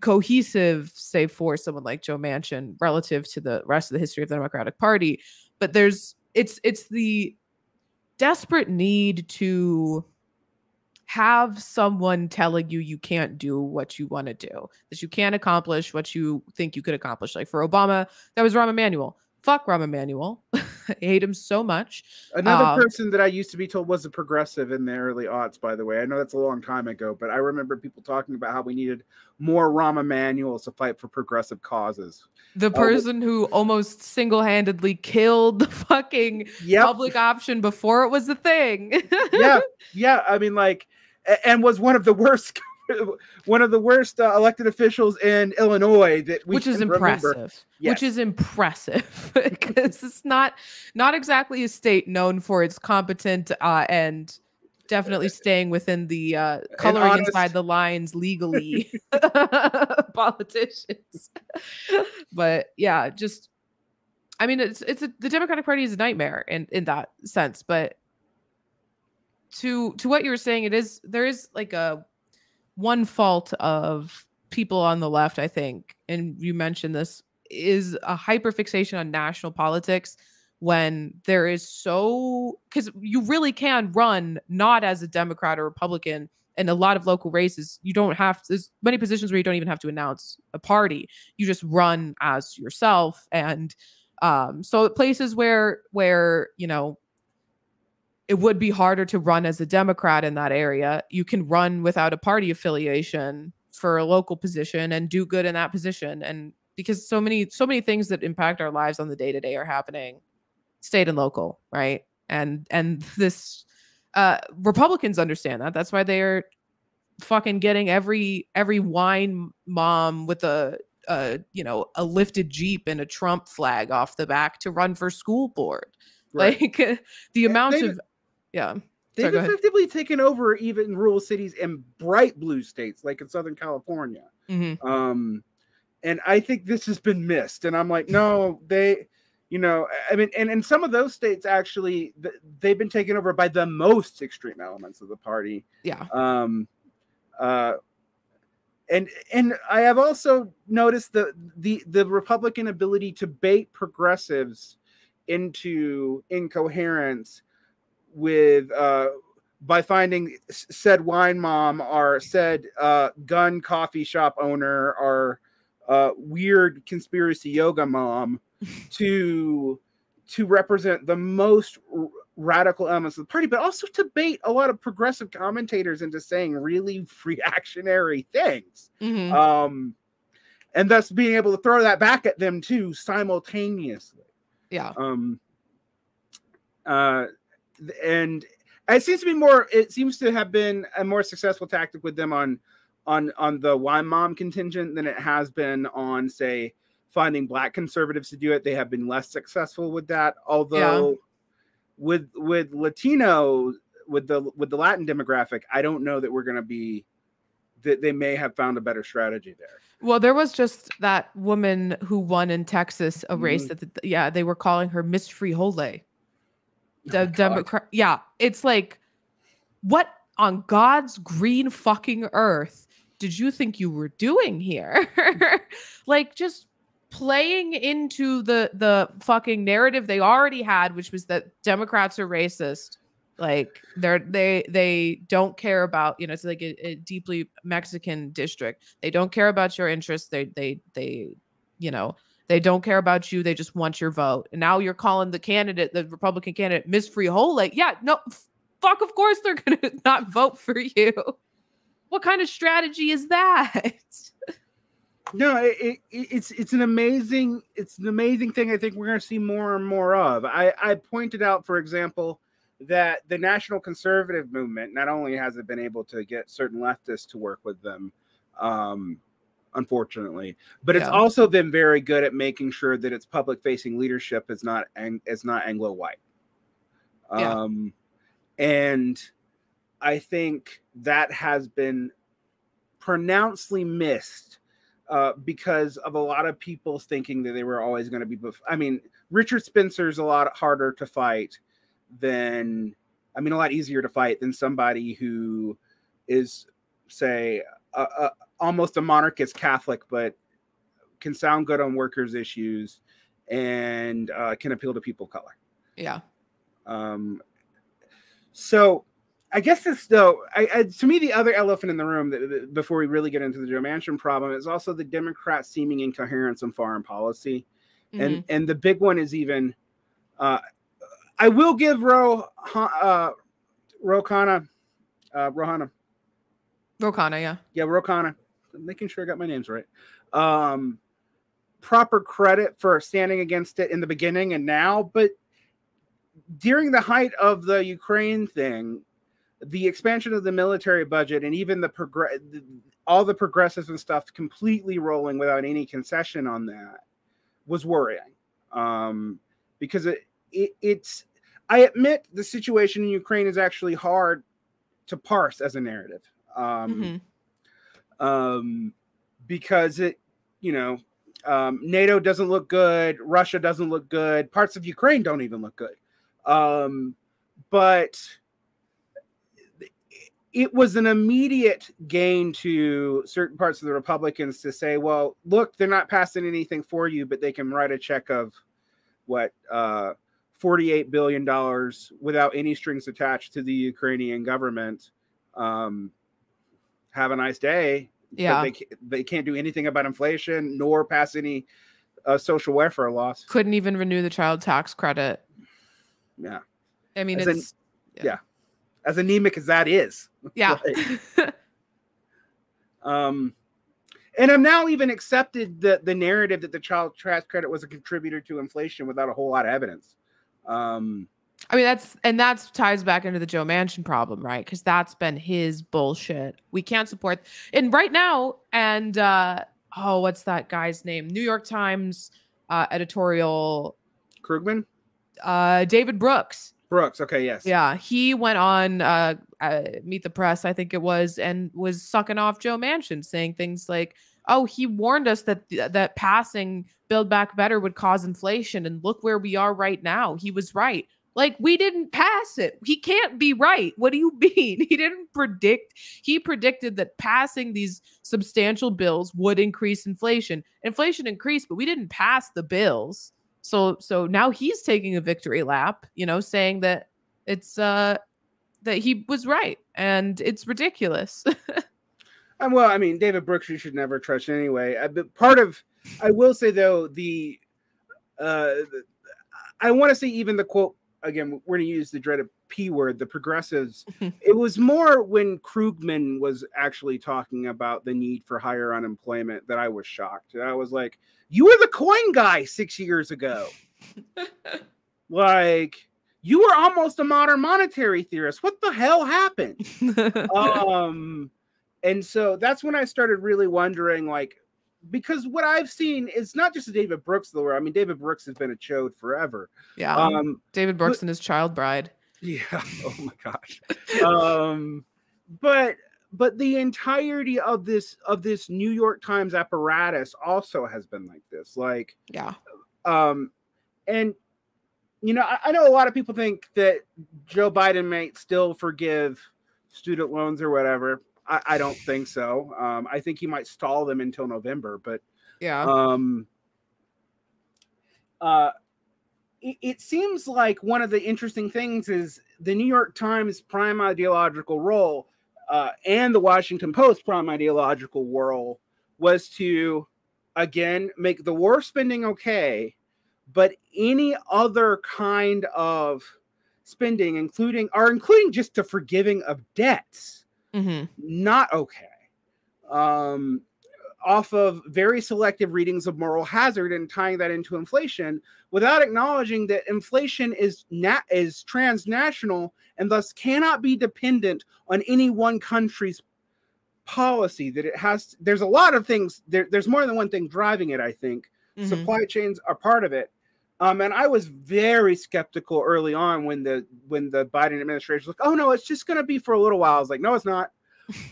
cohesive, say for someone like Joe Manchin relative to the rest of the history of the Democratic Party, but there's it's it's the desperate need to have someone telling you you can't do what you want to do, that you can't accomplish what you think you could accomplish. Like for Obama, that was Rahm Emanuel. Fuck Rahm Emanuel. I hate him so much. Another Um, person that I used to be told was a progressive in the early aughts, by the way. I know that's a long time ago, but I remember people talking about how we needed more Rahm Emanuels to fight for progressive causes. The but- person who almost single handedly killed the fucking Yep. public option before it was a thing. yeah, yeah. I mean, like, and was one of the worst, one of the worst uh, elected officials in Illinois that we which is can remember. impressive. Which is impressive because it's not not exactly a state known for its competent uh, and definitely staying within the uh, coloring honest- inside the lines legally politicians. But yeah just i mean it's it's a, the democratic party is a nightmare in in that sense but to to what you were saying it is there is like a one fault of people on the left i think and you mentioned this is a hyperfixation on national politics when there is so because you really can run not as a democrat or republican in a lot of local races. You don't have there's many positions where you don't even have to announce a party. You just run as yourself and um so places where where you know it would be harder to run as a Democrat in that area. You can run without a party affiliation for a local position and do good in that position. And because so many, so many things that impact our lives on the day to day are happening, state and local, right? And and this Uh, Republicans understand that. That's why they're fucking getting every every wine mom with a uh you know a lifted jeep and a Trump flag off the back to run for school board. Right. Like the amount they've- of yeah. They've Sorry, effectively taken over even rural cities and bright blue states like in Southern California. Mhm. Um, and I think this has been missed. And I'm like, no, they, you know, I mean, and in some of those states actually, they've been taken over by the most extreme elements of the party. Yeah. Um, uh, and and I have also noticed the the the Republican ability to bait progressives into incoherence with uh by finding said wine mom or said uh gun coffee shop owner or uh weird conspiracy yoga mom to to represent the most r- radical elements of the party but also to bait a lot of progressive commentators into saying really reactionary things Mhm. um and thus being able to throw that back at them too simultaneously yeah. um uh and it seems to be more it seems to have been a more successful tactic with them on on on the wine mom contingent than it has been on say finding black conservatives to do it they have been less successful with that although with with latino with the with the latin demographic i don't know that we're going to be that they may have found a better strategy there Well, there was just that woman who won in Texas, a race Mhm. that, the, yeah, they were calling her Miss Frijoles. The Oh, Democrat, yeah, it's like, what on God's green fucking earth did you think you were doing here? like, just playing into the the fucking narrative they already had, which was that Democrats are racist. Like they're they they don't care about you know it's like a, a deeply Mexican district. They don't care about your interests. They they they you know they don't care about you. They just want your vote. And now you're calling the candidate, the Republican candidate, Miss. Like, yeah, no, fuck. Of course they're gonna not vote for you. What kind of strategy is that? No, it, it, it's it's an amazing it's an amazing thing. I think we're going to see more and more of. I I pointed out, for example, that the national conservative movement not only has it been able to get certain leftists to work with them, um, unfortunately, but it's Yeah. also been very good at making sure that its public facing leadership is not ang- is not Anglo white. Yeah. Um, and I think that has been pronouncedly missed uh, because of a lot of people thinking that they were always going to be. Bef- I mean, Richard Spencer's a lot harder to fight than, I mean, a lot easier to fight than somebody who is, say, a, a, almost a monarchist Catholic, but can sound good on workers' issues and uh, can appeal to people of color. yeah. Um, so I guess this though, I, I to me the other elephant in the room that, that- before we really get into the Joe Manchin problem is also the Democrats' seeming incoherence in foreign policy, and Mhm. and the big one is even. Uh, I will give Ro uh, Ro Khanna, uh, Rohana, Ro Khanna, yeah. yeah, Ro Khanna, making sure I got my names right. Um, proper credit for standing against it in the beginning and now, but during the height of the Ukraine thing, the expansion of the military budget and even the progress, all the progressives and stuff completely rolling without any concession on that was worrying. Um, because it, it it's, I admit the situation in Ukraine is actually hard to parse as a narrative. Um, Mhm. Um, because it, you know, um, NATO doesn't look good, Russia doesn't look good, parts of Ukraine don't even look good. Um, but it was an immediate gain to certain parts of the Republicans to say, well, look, they're not passing anything for you, but they can write a check of what, uh, $48 billion without any strings attached to the Ukrainian government. Um, have a nice day. Yeah. they, they can't do anything about inflation nor pass any uh, social welfare laws. Couldn't even renew the child tax credit. Yeah. I mean, As yeah, it's As anemic as that is. yeah. Um, and I'm now even accepted the, the narrative that the child tax credit was a contributor to inflation without a whole lot of evidence. Um, I mean, that's and that's ties back into the Joe Manchin problem, right? Because that's been his bullshit. We can't support and right now, and uh oh, what's that guy's name? New York Times uh editorial Krugman? uh David Brooks. Brooks. Okay, yes. Yeah, he went on uh, uh Meet the Press, I think it was, and was sucking off Joe Manchin, saying things like, "Oh, he warned us that that passing Build Back Better would cause inflation, and look where we are right now. He was right." Like we didn't pass it. He can't be right. What do you mean? He didn't predict. He predicted that passing these substantial bills would increase inflation. Inflation increased, but we didn't pass the bills. So so now he's taking a victory lap, you know, saying that it's uh that he was right and it's ridiculous. Um, well, I mean, David Brooks, you should never trust anyway. Uh, but part of, I will say though, the, uh, I want to say even the quote again. We're going to use the dreaded p word. The progressives. it was more when Krugman was actually talking about the need for higher unemployment that I was shocked. I was like, "You were the coin guy six years ago." like you were almost a modern monetary theorist. What the hell happened? um and so that's when i started really wondering like because what i've seen is not just a david brooks though i mean david brooks has been a chode forever yeah. um David Brooks and his child bride. yeah oh my gosh um but but the entirety of this of this new york times apparatus also has been like this like Yeah. um and you know I, I know a lot of people think that joe biden might still forgive student loans or whatever i, I don't think so um i think he might stall them until november but Yeah. um uh it, it seems like one of the interesting things is the new york times prime ideological role uh, and the washington post prime ideological role was to again make the war spending okay but any other kind of spending including or including just the forgiving of debts hmm not okay. Um, off of very selective readings of moral hazard and tying that into inflation without acknowledging that inflation is nat- is transnational and thus cannot be dependent on any one country's policy that it has there's a lot of things there, there's more than one thing driving it i think Mhm. supply chains are part of it um, and i was very skeptical early on when the when the biden administration was like oh no it's just going to be for a little while. I was like no it's not.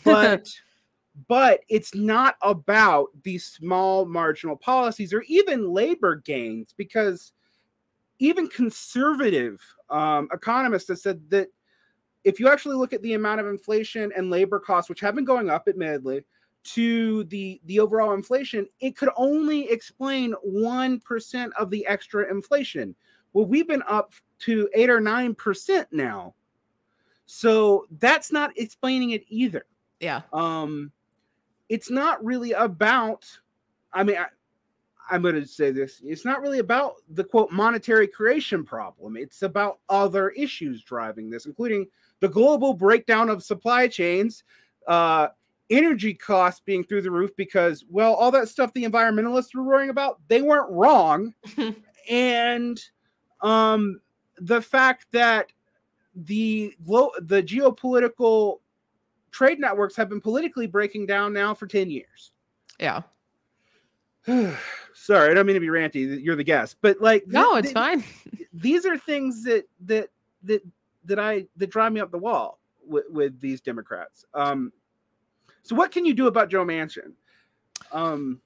But but it's not about these small marginal policies or even labor gains because even conservative um, economists have said that if you actually look at the amount of inflation and labor costs which have been going up admittedly to the the overall inflation it could only explain 1% of the extra inflation. Well we've been up to 8 or 9% now. So that's not explaining it either. Yeah. um it's not really about i mean I, i'm going to say this it's not really about the quote monetary creation problem. It's about other issues driving this including the global breakdown of supply chains uh energy costs being through the roof because well all that stuff the environmentalists were worrying about they weren't wrong and um the fact that the glo- the geopolitical trade networks have been politically breaking down now for 10 years. Yeah. Sorry, I don't mean to be ranty. You're the guest, but like th- No, it's th- fine. These are things that that that that I that drive me up the wall with, with these Democrats. Um, so what can you do about Joe Manchin? Um,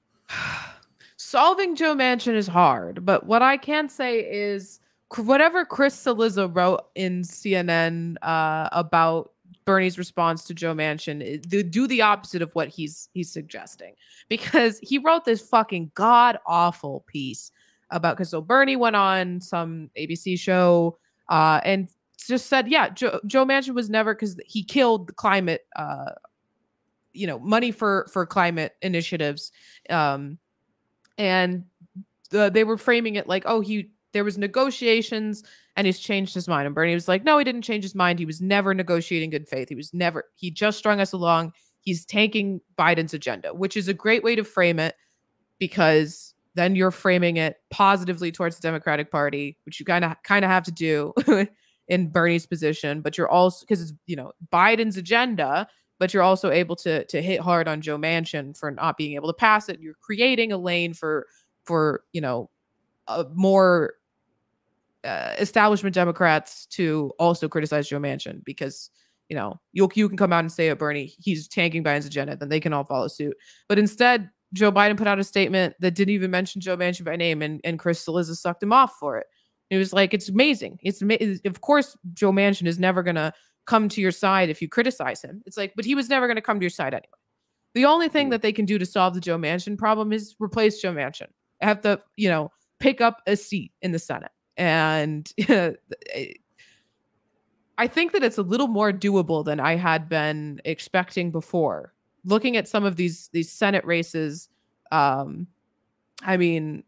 Solving Joe Manchin is hard, but what I can say is whatever Chris Cillizza wrote in CNN uh, about Bernie's response to Joe Manchin, do the opposite of what he's he's suggesting because he wrote this fucking god awful piece about because so Bernie went on some ABC show uh, and just said, yeah, Joe, Joe Manchin was never because he killed the climate, uh, you know, money for for climate initiatives. Um, and the, they were framing it like, oh, he there was negotiations and he's changed his mind. And Bernie was like, no, he didn't change his mind. He was never negotiating good faith. He was never. He just strung us along. He's tanking Biden's agenda, which is a great way to frame it because then you're framing it positively towards the Democratic Party, which you kind of kind of have to do. in Bernie's position, but you're also because it's you know Biden's agenda, but you're also able to to hit hard on Joe Manchin for not being able to pass it. You're creating a lane for for you know more uh, establishment Democrats to also criticize Joe Manchin because you know you you can come out and say, "Oh, Bernie, he's tanking Biden's agenda," then they can all follow suit. But instead, Joe Biden put out a statement that didn't even mention Joe Manchin by name, and and Chris Cillizza sucked him off for it. It was like it's amazing. It's of course Joe Manchin is never gonna come to your side if you criticize him. It's like, but he was never gonna come to your side anyway. The only thing that they can do to solve the Joe Manchin problem is replace Joe Manchin. Have to, you know, pick up a seat in the Senate. And I think that it's a little more doable than I had been expecting before. Looking at some of these these Senate races, um, I mean,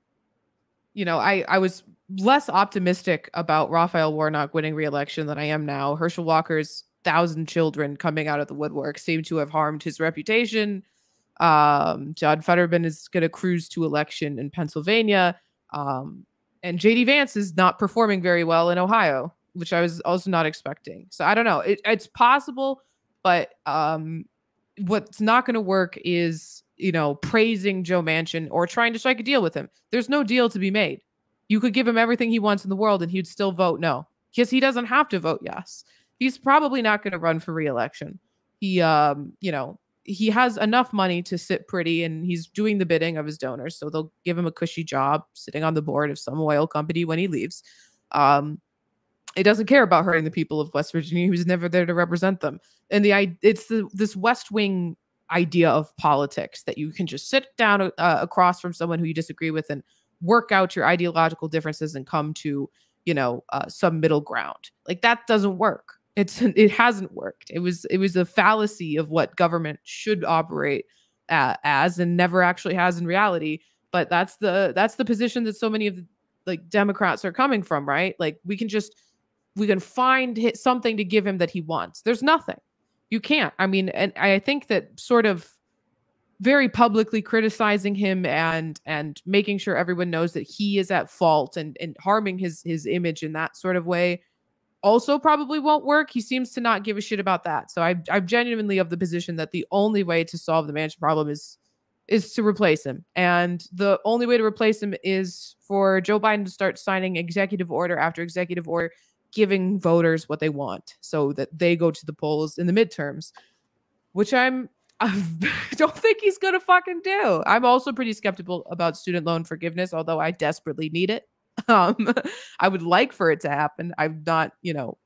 you know, I I was less optimistic about Raphael Warnock winning re-election than I am now. Herschel Walker's thousand children coming out of the woodwork seem to have harmed his reputation. Um, John Fetterman is going to cruise to election in Pennsylvania. Um, and JD Vance is not performing very well in Ohio, which I was also not expecting. So I don't know. It, it's possible, but um, what's not going to work is you know praising Joe Manchin or trying to strike a deal with him. There's no deal to be made. You could give him everything he wants in the world, and he'd still vote no because he doesn't have to vote yes. He's probably not going to run for reelection. He, um, you know, he has enough money to sit pretty and he's doing the bidding of his donors. So they'll give him a cushy job sitting on the board of some oil company when he leaves. Um, it doesn't care about hurting the people of West Virginia. Was never there to represent them. And the it's the this West Wing idea of politics that you can just sit down uh, across from someone who you disagree with and work out your ideological differences and come to you know uh, some middle ground. Like that doesn't work. It's it hasn't worked. It was it was a fallacy of what government should operate uh, as and never actually has in reality. But that's the that's the position that so many of the like democrats are coming from right? Like we can just we can find something to give him that he wants. There's nothing. You can't. I mean and i think that sort of very publicly criticizing him and and making sure everyone knows that he is at fault and and harming his his image in that sort of way also probably won't work. He seems to not give a shit about that. So I, I'm genuinely of the position that the only way to solve the Manchin problem is is to replace him, and the only way to replace him is for Joe Biden to start signing executive order after executive order, giving voters what they want, so that they go to the polls in the midterms, which I'm. I don't think he's gonna fucking do. I'm also pretty skeptical about student loan forgiveness, although I desperately need it. Um, I would like for it to happen. I'm not, you know,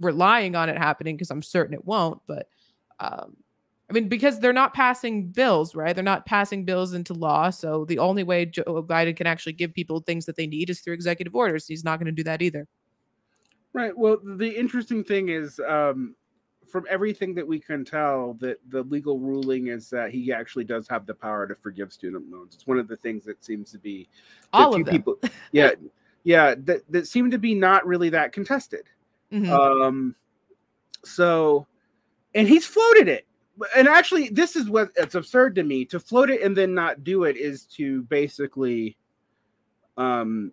relying on it happening because I'm certain it won't. But um, I mean, because they're not passing bills, right? They're not passing bills into law. So the only way Joe Biden can actually give people things that they need is through executive orders. He's not going to do that either. Right. Well, the interesting thing is, um, from everything that we can tell, that the legal ruling is that he actually does have the power to forgive student loans. It's one of the things that seems to be all of them. people. Yeah, yeah, that that seem to be not really that contested. Mhm. Um, so, and he's floated it. And actually, this is what it's absurd to me to float it and then not do it is to basically, um,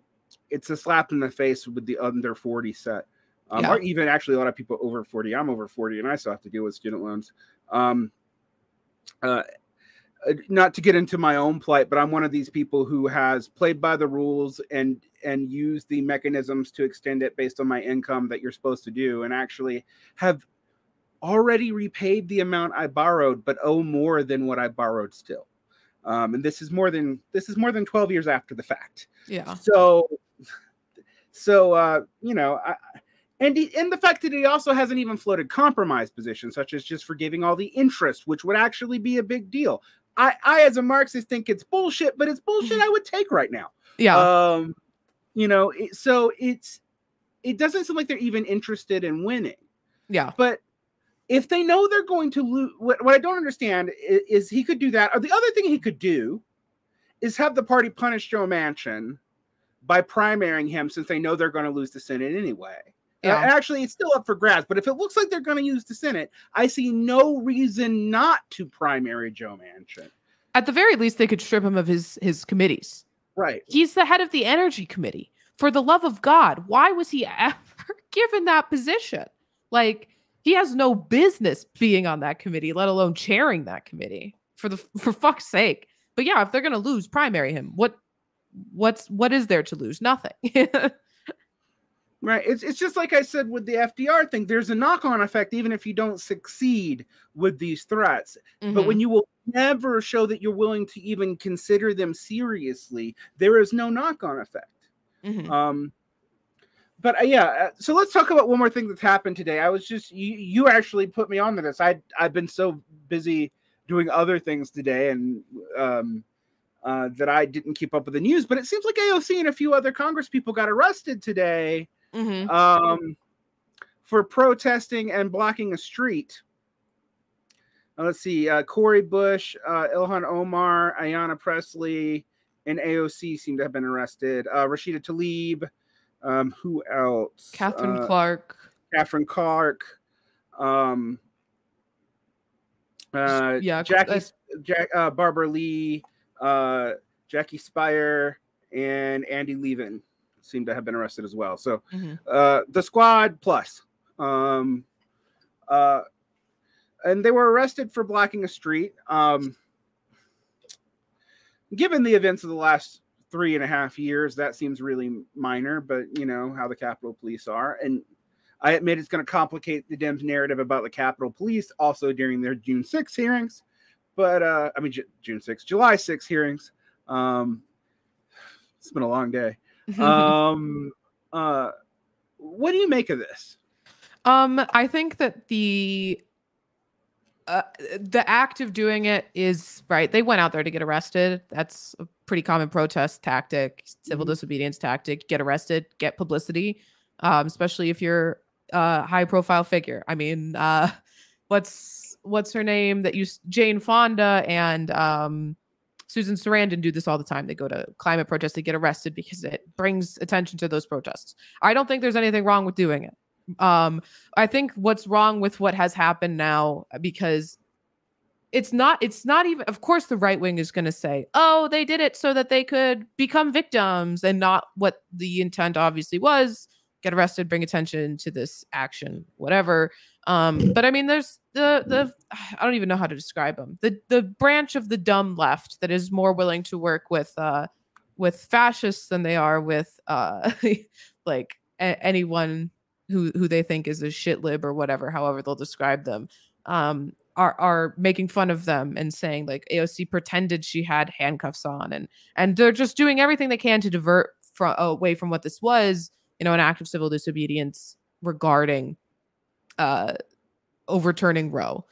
it's a slap in the face with the under 40 set. Um, Yeah. or even actually a lot of people over 40. I'm over 40 and I still have to deal with student loans. Um, uh, uh, not to get into my own plight, but I'm one of these people who has played by the rules and and used the mechanisms to extend it based on my income that you're supposed to do, and actually have already repaid the amount I borrowed, but owe more than what I borrowed still. Um, and this is more than this is more than 12 years after the fact. Yeah. So, so uh, you know, I, and he, and the fact that he also hasn't even floated compromise positions, such as just forgiving all the interest, which would actually be a big deal. I, I as a Marxist think it's bullshit, but it's bullshit I would take right now. Yeah. Um, you know, it, so it's it doesn't seem like they're even interested in winning. yeah. But if they know they're going to lose, what, what I don't understand is, is he could do that. Or the other thing he could do is have the party punish Joe Manchin by primarying him since they know they're going to lose the Senate anyway. Yeah. Uh, actually, it's still up for grabs. But if it looks like they're going to use the Senate, I see no reason not to primary Joe Manchin. At the very least, they could strip him of his his committees. Right. He's the head of the energy committee. For the love of God, why was he ever given that position. Like he has no business being on that committee, let alone chairing that committee. For the for fuck's sake. But yeah, if they're gonna lose, primary him. What what's what is there to lose? Nothing. Right. It's it's just like I said with the FDR thing. There's a knock-on effect even if you don't succeed with these threats. Mm-hmm. But when Mhm. you will never show that you're willing to even consider them seriously, there is no knock-on effect. Mhm. Um but uh, yeah, uh, so let's talk about one more thing that's happened today. I was just you, you actually put me on to this. I I've been so busy doing other things today and um uh, that I didn't keep up with the news, but it seems like AOC and a few other Congress people got arrested today Mhm. um, for protesting and blocking a street. Uh, let's see, uh, Cori Bush, uh, Ilhan Omar, Ayanna Pressley, and AOC seem to have been arrested. Uh, Rashida Tlaib, um, who else? Katherine Uh, Clark. Katherine Clark, um, uh, yeah, Jackie, Jack, uh, Barbara Lee, uh, Jackie Speier, and Andy Levin seem to have been arrested as well. So Mhm. uh, the squad plus, um, uh, and they were arrested for blocking a street. Um, given the events of the last three and a half years, that seems really minor, but you know how the Capitol Police are. And I admit it's going to complicate the Dems narrative about the Capitol Police also during their June 6 hearings. But uh, I mean, Ju- June 6, July 6 hearings. Um, it's been a long day. Um, uh, what do you make of this? Um, I think that the uh, the act of doing it is right. They went out there to get arrested. That's a pretty common protest tactic, civil Mhm. disobedience tactic. Get arrested, get publicity, um, especially if you're a high profile figure. I mean, uh, what's what's her name that you Jane Fonda and um, Susan Sarandon do this all the time. They go to climate protests, they get arrested because it brings attention to those protests. I don't think there's anything wrong with doing it. Um, I think what's wrong with what has happened now because it's not it's not even of course the right wing is going to say oh they did it so that they could become victims and not what the intent obviously was get arrested bring attention to this action whatever um but i mean there's the the i don't even know how to describe them the the branch of the dumb left that is more willing to work with uh with fascists than they are with uh like a- anyone who who they think is a shit lib or whatever however they'll describe them um are are making fun of them and saying like AOC pretended she had handcuffs on and and they're just doing everything they can to divert from away from what this was you know an act of civil disobedience regarding uh overturning Roe.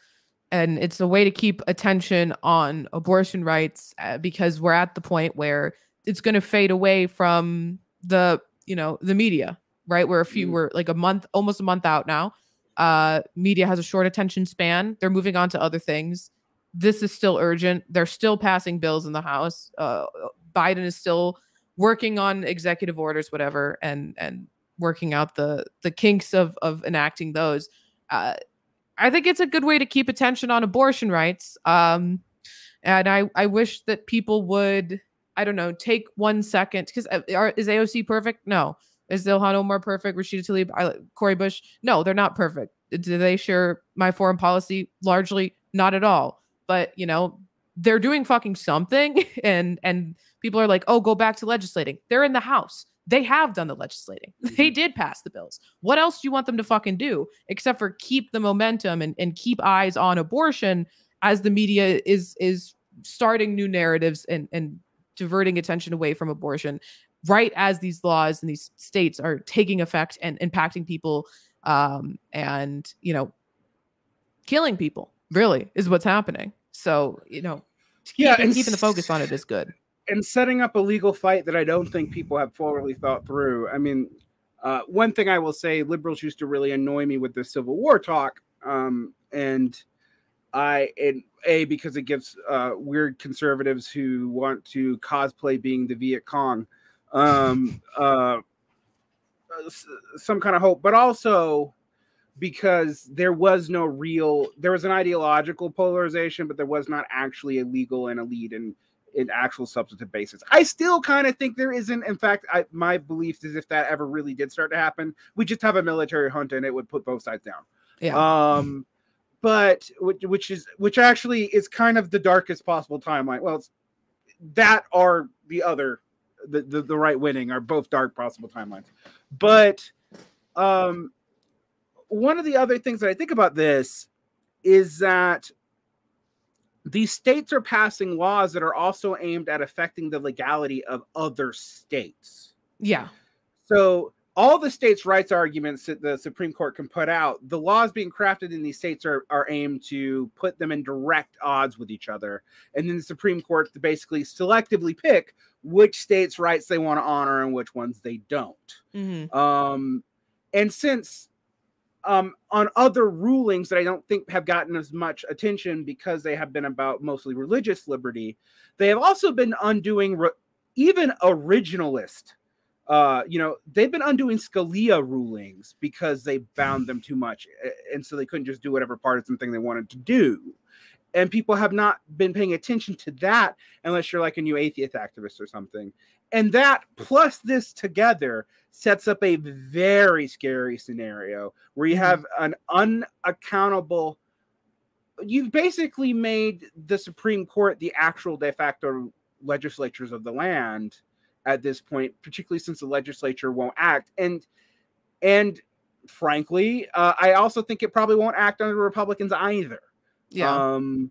And it's a way to keep attention on abortion rights uh, because we're at the point where it's going to fade away from the you know the media right? We're a few Mm. we're like a month almost a month out now. Uh media has a short attention span. They're moving on to other things. This is still urgent. They're still passing bills in the house. Uh biden is still working on executive orders whatever and and working out the the kinks of of enacting those uh i think it's a good way to keep attention on abortion rights um and i i wish that people would i don't know take one second because is aoc perfect no is Ilhan Omar perfect? Rashida Tlaib, Cori Bush? No, they're not perfect. Do they share my foreign policy? Largely, not at all. But you know, they're doing fucking something, and and people are like, oh, go back to legislating. They're in the House. They have done the legislating. They did pass the bills. What else do you want them to fucking do except for keep the momentum and, and keep eyes on abortion as the media is is starting new narratives and and diverting attention away from abortion right as these laws in these states are taking effect and impacting people um and you know killing people really is what's happening so you know Yeah, keeping, and keeping the focus on it is good and setting up a legal fight that I don't think people have fully thought through. I mean, uh, one thing I will say, liberals used to really annoy me with the Civil War talk, um, and I and a because it gives uh, weird conservatives who want to cosplay being the Viet Cong um, uh, some kind of hope, but also because there was no real there was an ideological polarization but there was not actually a legal and elite and in actual substantive basis. I still kind of think there isn't. In fact, I, my belief is if that ever really did start to happen, we just have a military junta and it would put both sides down. Yeah. Um, but which, which is which actually is kind of the darkest possible timeline. Well, it's that or the other, the, the the right winning are both dark possible timelines. But um, one of the other things that I think about this is that these states are passing laws that are also aimed at affecting the legality of other states. yeah. So all the states' rights arguments that the Supreme Court can put out, the laws being crafted in these states are, are aimed to put them in direct odds with each other. And then the Supreme Court to basically selectively pick which states' rights they want to honor and which ones they don't. Mhm. Um, and since um, on other rulings that I don't think have gotten as much attention because they have been about mostly religious liberty, they have also been undoing re- even originalist. Uh, you know, they've been undoing Scalia rulings because they bound them too much, and so they couldn't just do whatever partisan thing they wanted to do. And people have not been paying attention to that unless you're like a new atheist activist or something. And that plus this together sets up a very scary scenario where you have an unaccountable you've basically made the Supreme Court the actual de facto legislatures of the land at this point, particularly since the legislature won't act. And and frankly, uh, I also think it probably won't act under Republicans either. Yeah. Um,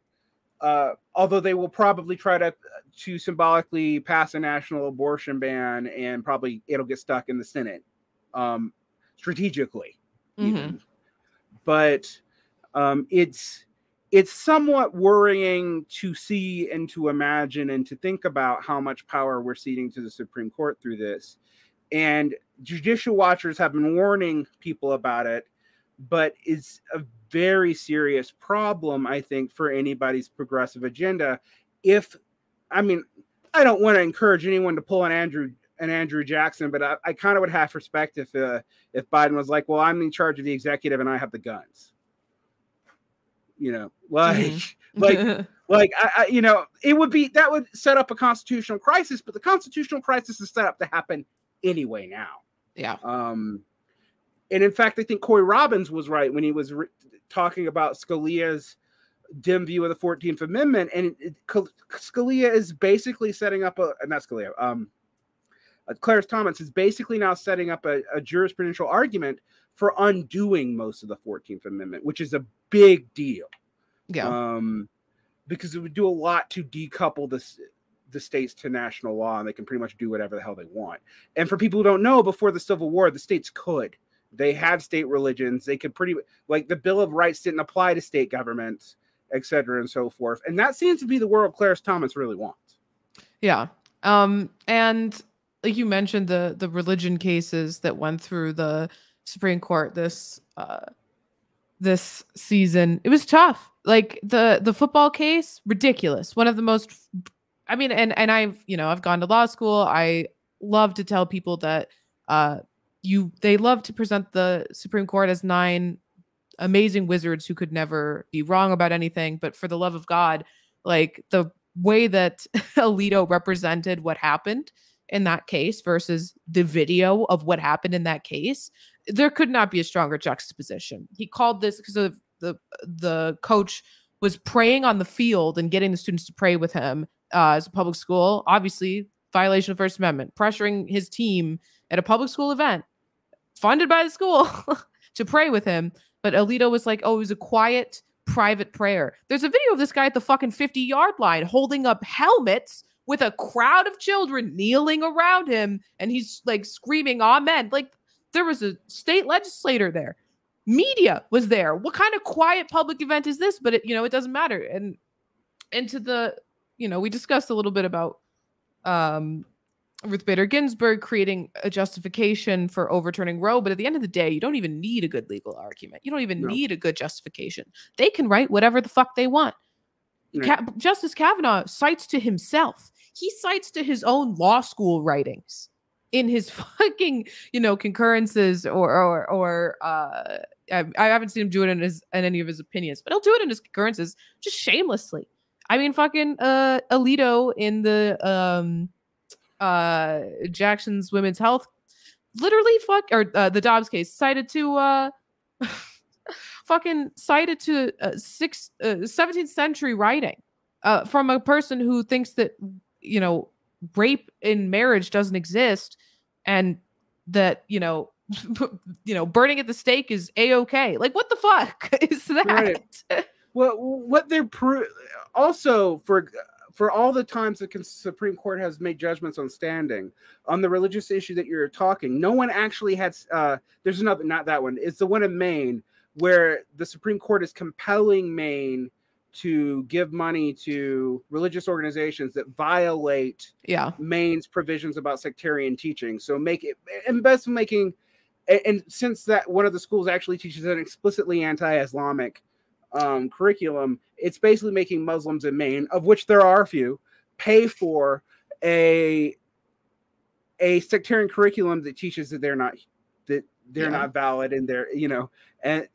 uh, although they will probably try to to symbolically pass a national abortion ban, and probably it'll get stuck in the Senate, um, strategically. Even. But um, it's it's somewhat worrying to see and to imagine and to think about how much power we're ceding to the Supreme Court through this. And judicial watchers have been warning people about it, but it's a very serious problem, I think, for anybody's progressive agenda. If, I mean, I don't want to encourage anyone to pull an Andrew an Andrew Jackson, but I, I kind of would have respect if uh, if Biden was like, "Well, I'm in charge of the executive and I have the guns." You know, like Mhm. like like I, I, you know, it would be that would set up a constitutional crisis, but the constitutional crisis is set up to happen anyway now. yeah. Um, and in fact, I think Corey Robbins was right when he was re- talking about Scalia's dim view of the Fourteenth Amendment, and it, it, Scalia is basically setting up a not Scalia, um, uh, Clarence Thomas is basically now setting up a, a jurisprudential argument for undoing most of the Fourteenth Amendment, which is a big deal Yeah. um, because it would do a lot to decouple this the states to national law, and they can pretty much do whatever the hell they want. And for people who don't know, before the Civil War, the states could. They had state religions. They could pretty like the Bill of Rights didn't apply to state governments, et cetera, and so forth. And that seems to be the world Clarence Thomas really wants. Yeah. Um, and like you mentioned, the the religion cases that went through the Supreme Court this uh this season, it was tough. Like the the football case, ridiculous. One of the most I mean, and and I've, you know, I've gone to law school. I love to tell people that uh you they love to present the Supreme Court as nine amazing wizards who could never be wrong about anything, but for the love of God, like the way that Alito represented what happened in that case versus the video of what happened in that case, there could not be a stronger juxtaposition. He called this because of the the coach was praying on the field and getting the students to pray with him uh, as a public school. Obviously, violation of First Amendment, pressuring his team at a public school event funded by the school to pray with him. But Alito was like, "Oh, it was a quiet." private prayer. There's a video of this guy at the fucking 50 yard line holding up helmets with a crowd of children kneeling around him and he's like screaming amen. Like there was a state legislator there. Media was there. What kind of quiet public event is this? But it, you know, it doesn't matter. And and to the, you know, we discussed a little bit about um Ruth Bader Ginsburg creating a justification for overturning Roe, but at the end of the day, you don't even need a good legal argument. You don't even No. need a good justification. They can write whatever the fuck they want. Ca- Justice Kavanaugh cites to himself. He cites to his own law school writings in his fucking, you know, concurrences or or or uh I, I haven't seen him do it in his in any of his opinions, but he'll do it in his concurrences just shamelessly. I mean, fucking uh, Alito in the um, uh, Jackson's Women's Health, literally fuck or uh, the Dobbs case cited to uh, fucking cited to uh, six uh, 17th century writing uh, from a person who thinks that you know rape in marriage doesn't exist and that you know you know burning at the stake is a-okay like what the fuck is that Right. Well, what they're pro- also for for all the times the Supreme Court has made judgments on standing on the religious issue that you're talking, no one actually had. Uh, there's another, not that one. It's the one in Maine where the Supreme Court is compelling Maine to give money to religious organizations that violate yeah Maine's provisions about sectarian teaching. So make it and best making and, and since that one of the schools actually teaches an explicitly anti-Islamic um, curriculum, it's basically making Muslims in Maine, of which there are a few, pay for a a sectarian curriculum that teaches that they're not that they're Yeah. not valid and they're you know and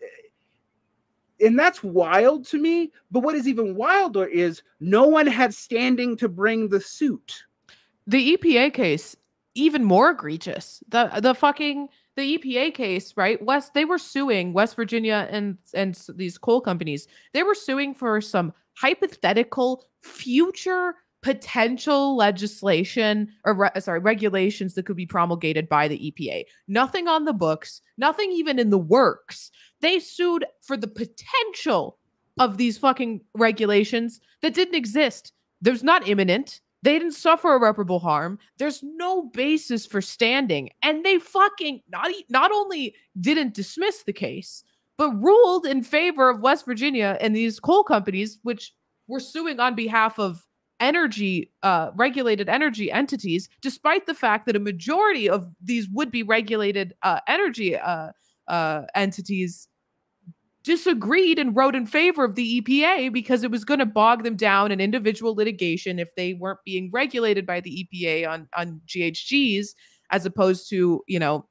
and that's wild to me. But what is even wilder is no one had standing to bring the suit. the EPA case even more egregious. The the fucking the EPA case, right? West they were suing West Virginia and and these coal companies. They were suing for some hypothetical future potential legislation or re- sorry regulations that could be promulgated by the EPA. Nothing on the books, nothing even in the works. They sued for the potential of these fucking regulations that didn't exist. There's not imminent. They didn't suffer irreparable harm. There's no basis for standing, and they fucking not not only didn't dismiss the case, but ruled in favor of West Virginia and these coal companies, which were suing on behalf of energy uh, regulated energy entities, despite the fact that a majority of these would be regulated uh, energy uh, uh, entities disagreed and wrote in favor of the EPA because it was going to bog them down in individual litigation if they weren't being regulated by the EPA on on GHGs as opposed to you know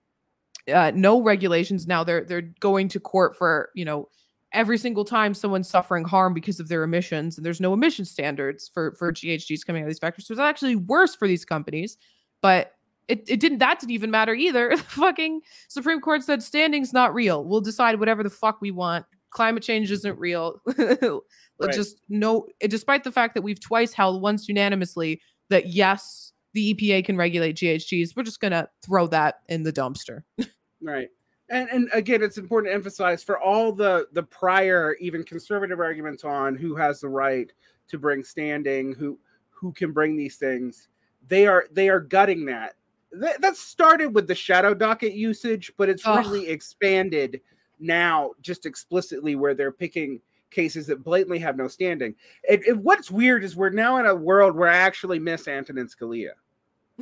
uh, no regulations. Now they're they're going to court for you know every single time someone's suffering harm because of their emissions and there's no emission standards for for GHGs coming out of these factories. So it's actually worse for these companies but it, it didn't that didn't even matter either the fucking Supreme Court said standing's not real. We'll decide whatever the fuck we want. Climate change isn't real. Right. just no, despite the fact that we've twice held once unanimously that yes, the EPA can regulate GHGs, we're just gonna throw that in the dumpster. Right. And and again, it's important to emphasize for all the the prior, even conservative arguments on who has the right to bring standing, who who can bring these things, they are they are gutting that. That, that started with the shadow docket usage, but it's Ugh. really expanded now, just explicitly where they're picking cases that blatantly have no standing. And, and what's weird is we're now in a world where I actually miss Antonin Scalia,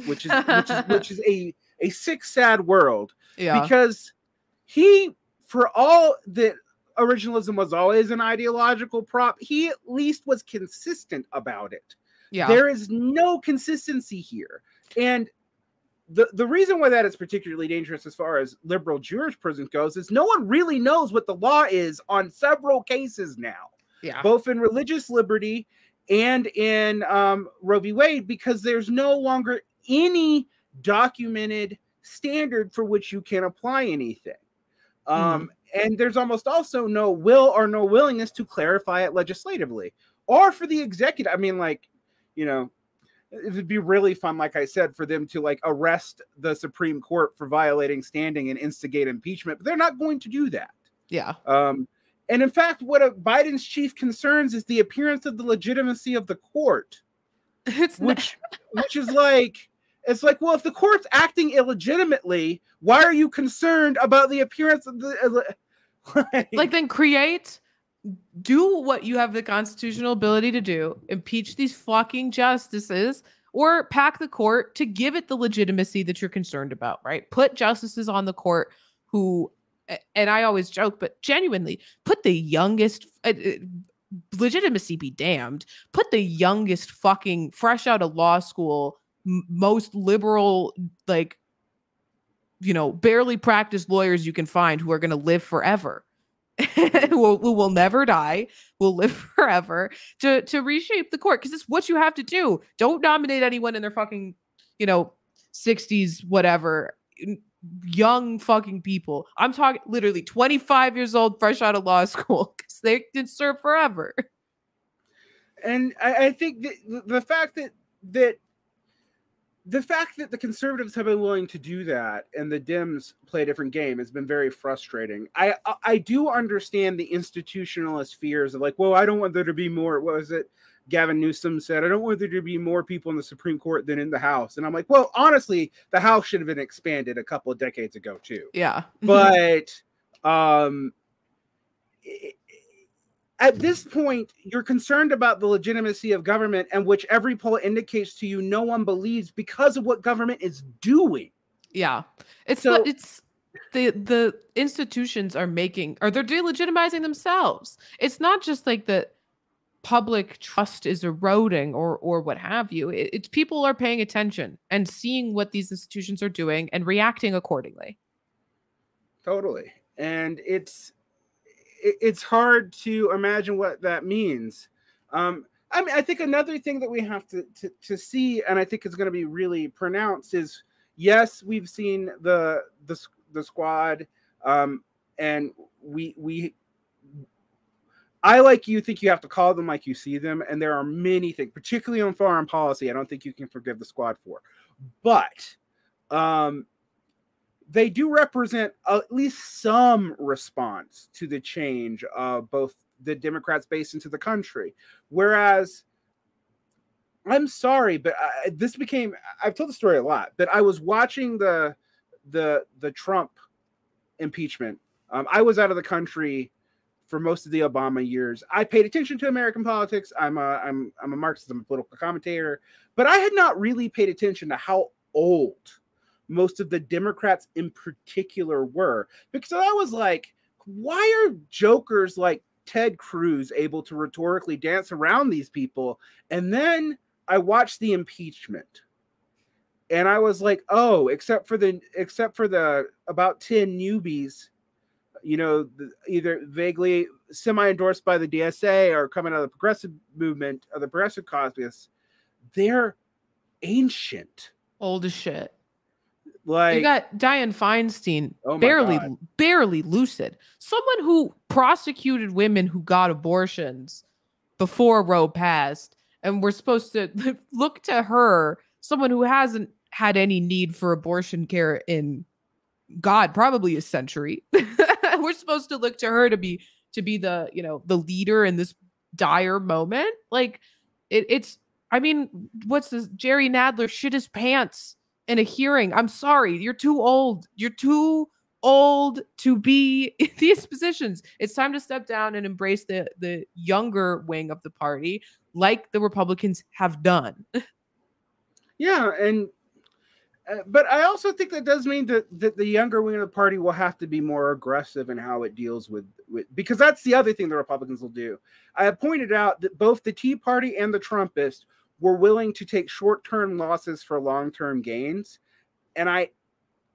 which is which is which is a a sick, sad world yeah. because he for all that originalism was always an ideological prop he at least was consistent about it yeah. there is no consistency here and the, the reason why that is particularly dangerous as far as liberal Jewish jurisprudence goes is no one really knows what the law is on several cases now yeah. both in religious liberty and in um, Roe v. Wade, because there's no longer any documented standard for which you can apply anything. Um, And there's almost also no will or no willingness to clarify it legislatively or for the executive. I mean, like, you know, it would be really fun, like I said, for them to like arrest the Supreme Court for violating standing and instigate impeachment, but they're not going to do that. yeah. Um, and in fact, what a, Biden's chief concerns is the appearance of the legitimacy of the court, It's which which is like it's like, well, if the court's acting illegitimately, why are you concerned about the appearance of the like then create do what you have the constitutional ability to do impeach these fucking justices or pack the court to give it the legitimacy that you're concerned about right? Put justices on the court who and i always joke but genuinely put the youngest uh, uh, legitimacy be damned. Put the youngest fucking fresh out of law school most liberal like you know barely practiced lawyers you can find who are going to live forever who, will, never die, will live forever to to reshape the court because it's what you have to do. Don't nominate anyone in their fucking, you know, 60s, whatever. Young fucking people. I'm talking literally 25 years old, fresh out of law school, because they can serve forever. and I, I think the- the fact that that the fact that the conservatives have been willing to do that and the Dems play a different game has been very frustrating. I I, do understand the institutionalist fears of like, well, I don't want there to be more. What was it? Gavin Newsom said, I don't want there to be more people in the Supreme Court than in the House. And I'm like, well, honestly, the House should have been expanded a couple of decades ago too Yeah. but um i- at this point you're concerned about the legitimacy of government and which every poll indicates to you no one believes because of what government is doing Yeah. It's So- the, it's the the institutions are making or they're delegitimizing themselves. It's not just like the public trust is eroding or or what have you. It- it's people are paying attention and seeing what these institutions are doing and reacting accordingly. totally and it's it- it's hard to imagine what that means um i mean i think another thing that we have to to, to see and i think is going to be really pronounced is yes we've seen the the, the squad um and we we I like you think you have to call them like you see them, and there are many things, particularly on foreign policy. I don't think you can forgive the squad for, but um, they do represent at least some response to the change of both the Democrats' base into the country. Whereas, I'm sorry, but I, this became I've told the story a lot, but I was watching the the the Trump impeachment. Um, I was out of the country for most of the Obama years. I paid attention to American politics. I'm a I'm I'm a Marxist, I'm a political commentator, but I had not really paid attention to how old most of the Democrats in particular were. Because I was like, why are jokers like Ted Cruz able to rhetorically dance around these people? And then I watched the impeachment. And I was like, oh, except for the except for the about 10 newbies you know, the, either vaguely semi-endorsed by the DSA or coming out of the progressive movement of the progressive caucus, they're ancient. Old as shit. Like you got Dianne Feinstein, Oh barely, God. barely lucid. Someone who prosecuted women who got abortions before Roe passed, and we're supposed to look to her, someone who hasn't had any need for abortion care in God, probably a century. we're supposed to look to her to be to be the you know the leader in this dire moment. Like it, it's. I mean, what's this? Jerry Nadler shit his pants in a hearing. I'm sorry, you're too old. You're too old to be in these positions. It's time to step down and embrace the the younger wing of the party, like the Republicans have done. yeah, and uh, but I also think that does mean that, that the younger wing of the party will have to be more aggressive in how it deals with, with because that's the other thing the Republicans will do. I have pointed out that both the Tea Party and the Trumpists were willing to take short-term losses for long-term gains, and I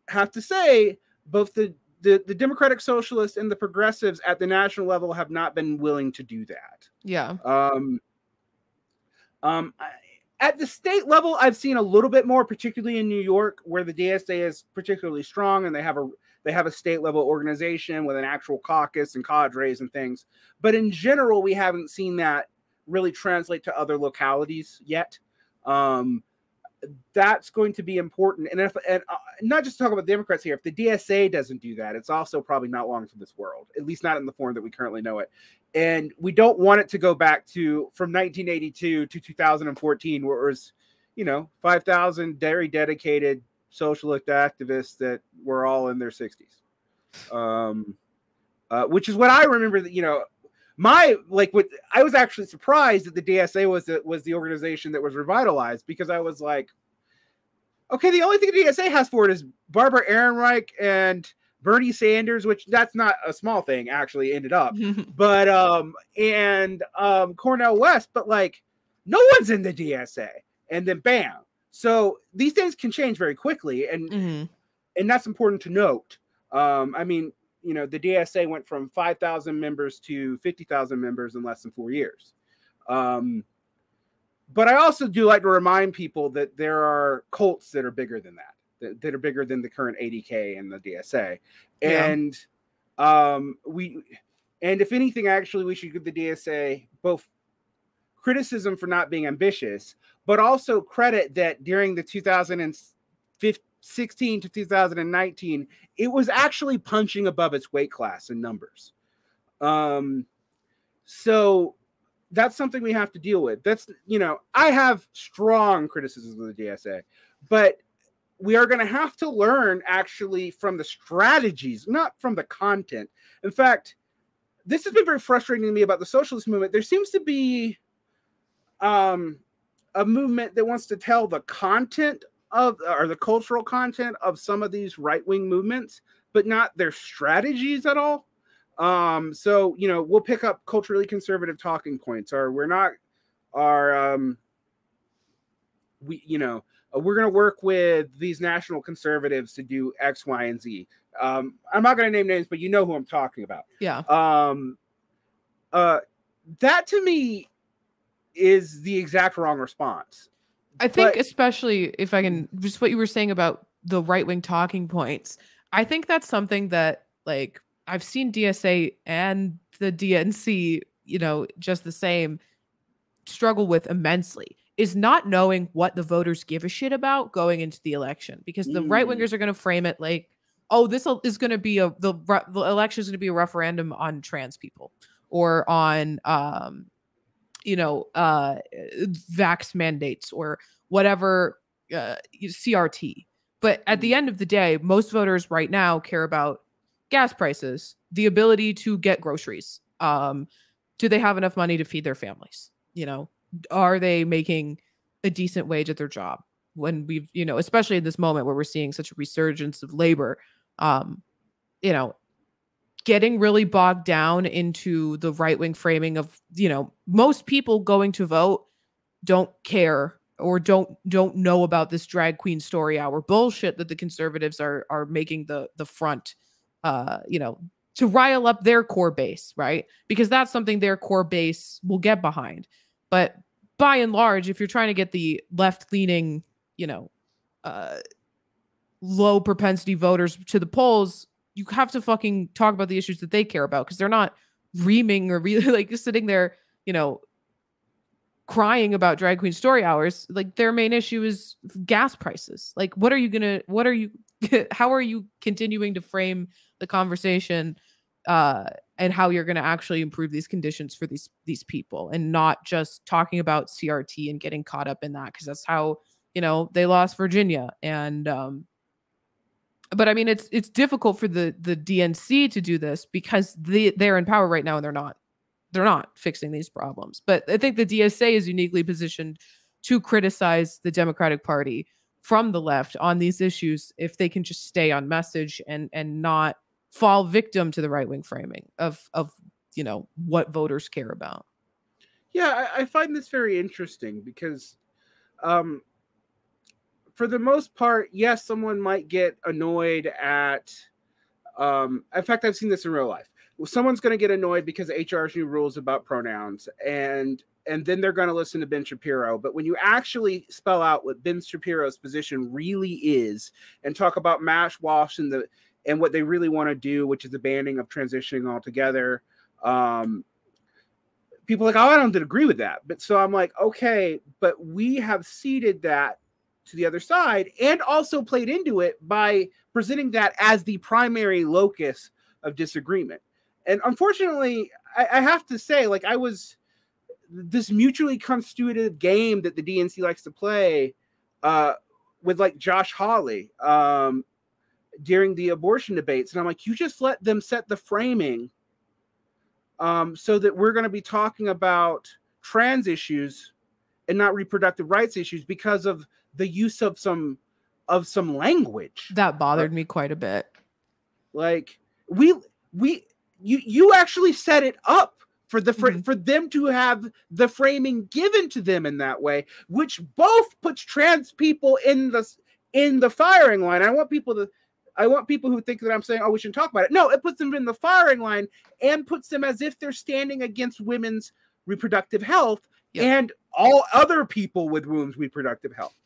have to say both the the, the Democratic Socialists and the progressives at the national level have not been willing to do that. Yeah. Um, um, I- at the state level, I've seen a little bit more, particularly in New York, where the DSA is particularly strong, and they have a they have a state level organization with an actual caucus and cadres and things. But in general, we haven't seen that really translate to other localities yet. Um, that's going to be important, and if and uh, not just talk about Democrats here. If the DSA doesn't do that, it's also probably not long for this world, at least not in the form that we currently know it and we don't want it to go back to from 1982 to 2014 where it was you know 5000 very dedicated socialist activists that were all in their 60s um uh, which is what i remember that you know my like what i was actually surprised that the dsa was the, was the organization that was revitalized because i was like okay the only thing the dsa has for it is barbara ehrenreich and bernie sanders which that's not a small thing actually ended up but um and um Cornel West, but like no one's in the DSA, and then bam. So these things can change very quickly, and Mhm. and that's important to note. Um, I mean, you know, the DSA went from 5,000 members to 50,000 members in less than four years. Um, but I also do like to remind people that there are cults that are bigger than that, that, that are bigger than the current ADK and the DSA. Yeah. And um, we, and if anything, actually, we should give the DSA both criticism for not being ambitious, but also credit that during the 2016 to 2019, it was actually punching above its weight class in numbers. Um, so that's something we have to deal with. That's you know, I have strong criticisms of the DSA, but we are going to have to learn actually from the strategies, not from the content. In fact, this has been very frustrating to me about the socialist movement. There seems to be um, a movement that wants to tell the content of or the cultural content of some of these right wing movements, but not their strategies at all. Um, so you know, we'll pick up culturally conservative talking points, or we're not, are um, we you know uh, we're going to work with these national conservatives to do X, Y, and Z. Um, I'm not going to name names, but you know who I'm talking about. Yeah. Um, uh, that to me is the exact wrong response. I think, But- especially if I can, just what you were saying about the right wing talking points, I think that's something that, like, I've seen DSA and the DNC, you know, just the same, struggle with immensely is not knowing what the voters give a shit about going into the election because the right Mm. wingers are going to frame it like, oh, this is going to be a the, the election is going to be a referendum on trans people or on um you know uh vax mandates or whatever uh, CRT. But at the end of the day, most voters right now care about gas prices, the ability to get groceries. Um, do they have enough money to feed their families? You know, are they making a decent wage at their job? When we've, you know, especially in this moment where we're seeing such a resurgence of labor, um, you know, getting really bogged down into the right wing framing of, you know, most people going to vote don't care or don't don't know about this drag queen story hour bullshit that the conservatives are are making the the front uh you know to rile up their core base right? Because that's something their core base will get behind. But by and large if you're trying to get the left leaning you know uh low propensity voters to the polls you have to fucking talk about the issues that they care about because they're not reaming or really like sitting there you know crying about drag queen story hours. Like their main issue is gas prices. Like what are you gonna what are you how are you continuing to frame the conversation uh and how you're gonna actually improve these conditions for these these people and not just talking about crt and getting caught up in that because that's how you know they lost virginia and um but i mean it's it's difficult for the the dnc to do this because they they're in power right now and they're not they're not fixing these problems. But I think the DSA is uniquely positioned to criticize the Democratic Party from the left on these issues if they can just stay on message and and not fall victim to the right wing framing of of you know what voters care about. Yeah, I, I find this very interesting because, um, for the most part, yes, someone might get annoyed at. Um, in fact, I've seen this in real life. Someone's going to get annoyed because HR's new rules about pronouns, and and then they're going to listen to Ben Shapiro. But when you actually spell out what Ben Shapiro's position really is, and talk about Matt Walsh and the and what they really want to do, which is the banning of transitioning altogether, um, people like, oh, I don't agree with that. But so I'm like, okay, but we have ceded that to the other side and also played into it by presenting that as the primary locus of disagreement. And unfortunately, I, I have to say, like, I was this mutually constitutive game that the DNC likes to play uh, with like Josh Hawley um, during the abortion debates. And I'm like, you just let them set the framing um, so that we're going to be talking about trans issues and not reproductive rights issues because of the use of some of some language That bothered me quite a bit. like we we you you actually set it up for the for, Mhm. for them to have the framing given to them in that way which both puts trans people in the in the firing line i want people to I want people who think that I'm saying, oh, we shouldn't talk about it. No, it puts them in the firing line and puts them as if they're standing against women's reproductive health Yep. and all other people with women's reproductive health.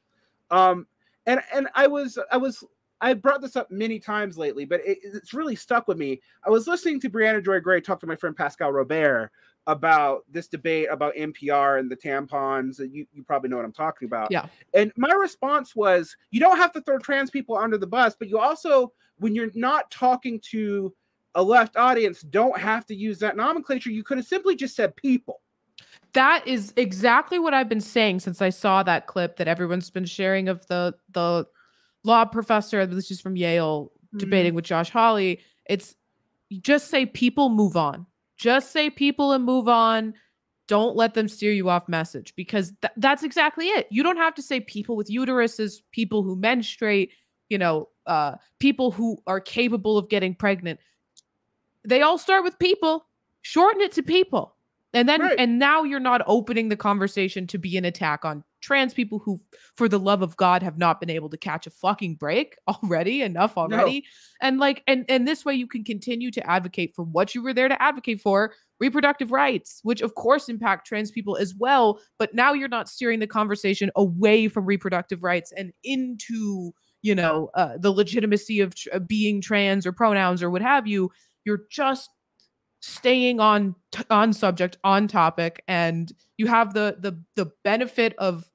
Um, and and I was I was I brought this up many times lately, but it, it's really stuck with me. I was listening to Briahna Joy Gray talk to my friend Pascal Robert about this debate about NPR and the tampons. You, you probably know what I'm talking about. Yeah. And my response was you don't have to throw trans people under the bus, but you also, when you're not talking to a left audience, don't have to use that nomenclature. You could have simply just said people. That is exactly what I've been saying since I saw that clip that everyone's been sharing of the the law professor, this is from Yale, debating with Josh Hawley. It's just say people move on. Just say people and move on. Don't let them steer you off message because th- that's exactly it. You don't have to say people with uteruses, people who menstruate, you know, uh, people who are capable of getting pregnant. They all start with people. Shorten it to people. And then Right. and now you're not opening the conversation to be an attack on trans people who for the love of God have not been able to catch a fucking break already enough already. And like and and this way you can continue to advocate for what you were there to advocate for, reproductive rights, which of course impact trans people as well, but now you're not steering the conversation away from reproductive rights and into, you know, uh, the legitimacy of tr- being trans or pronouns or what have you. You're just staying on t- on subject on topic and you have the the the benefit of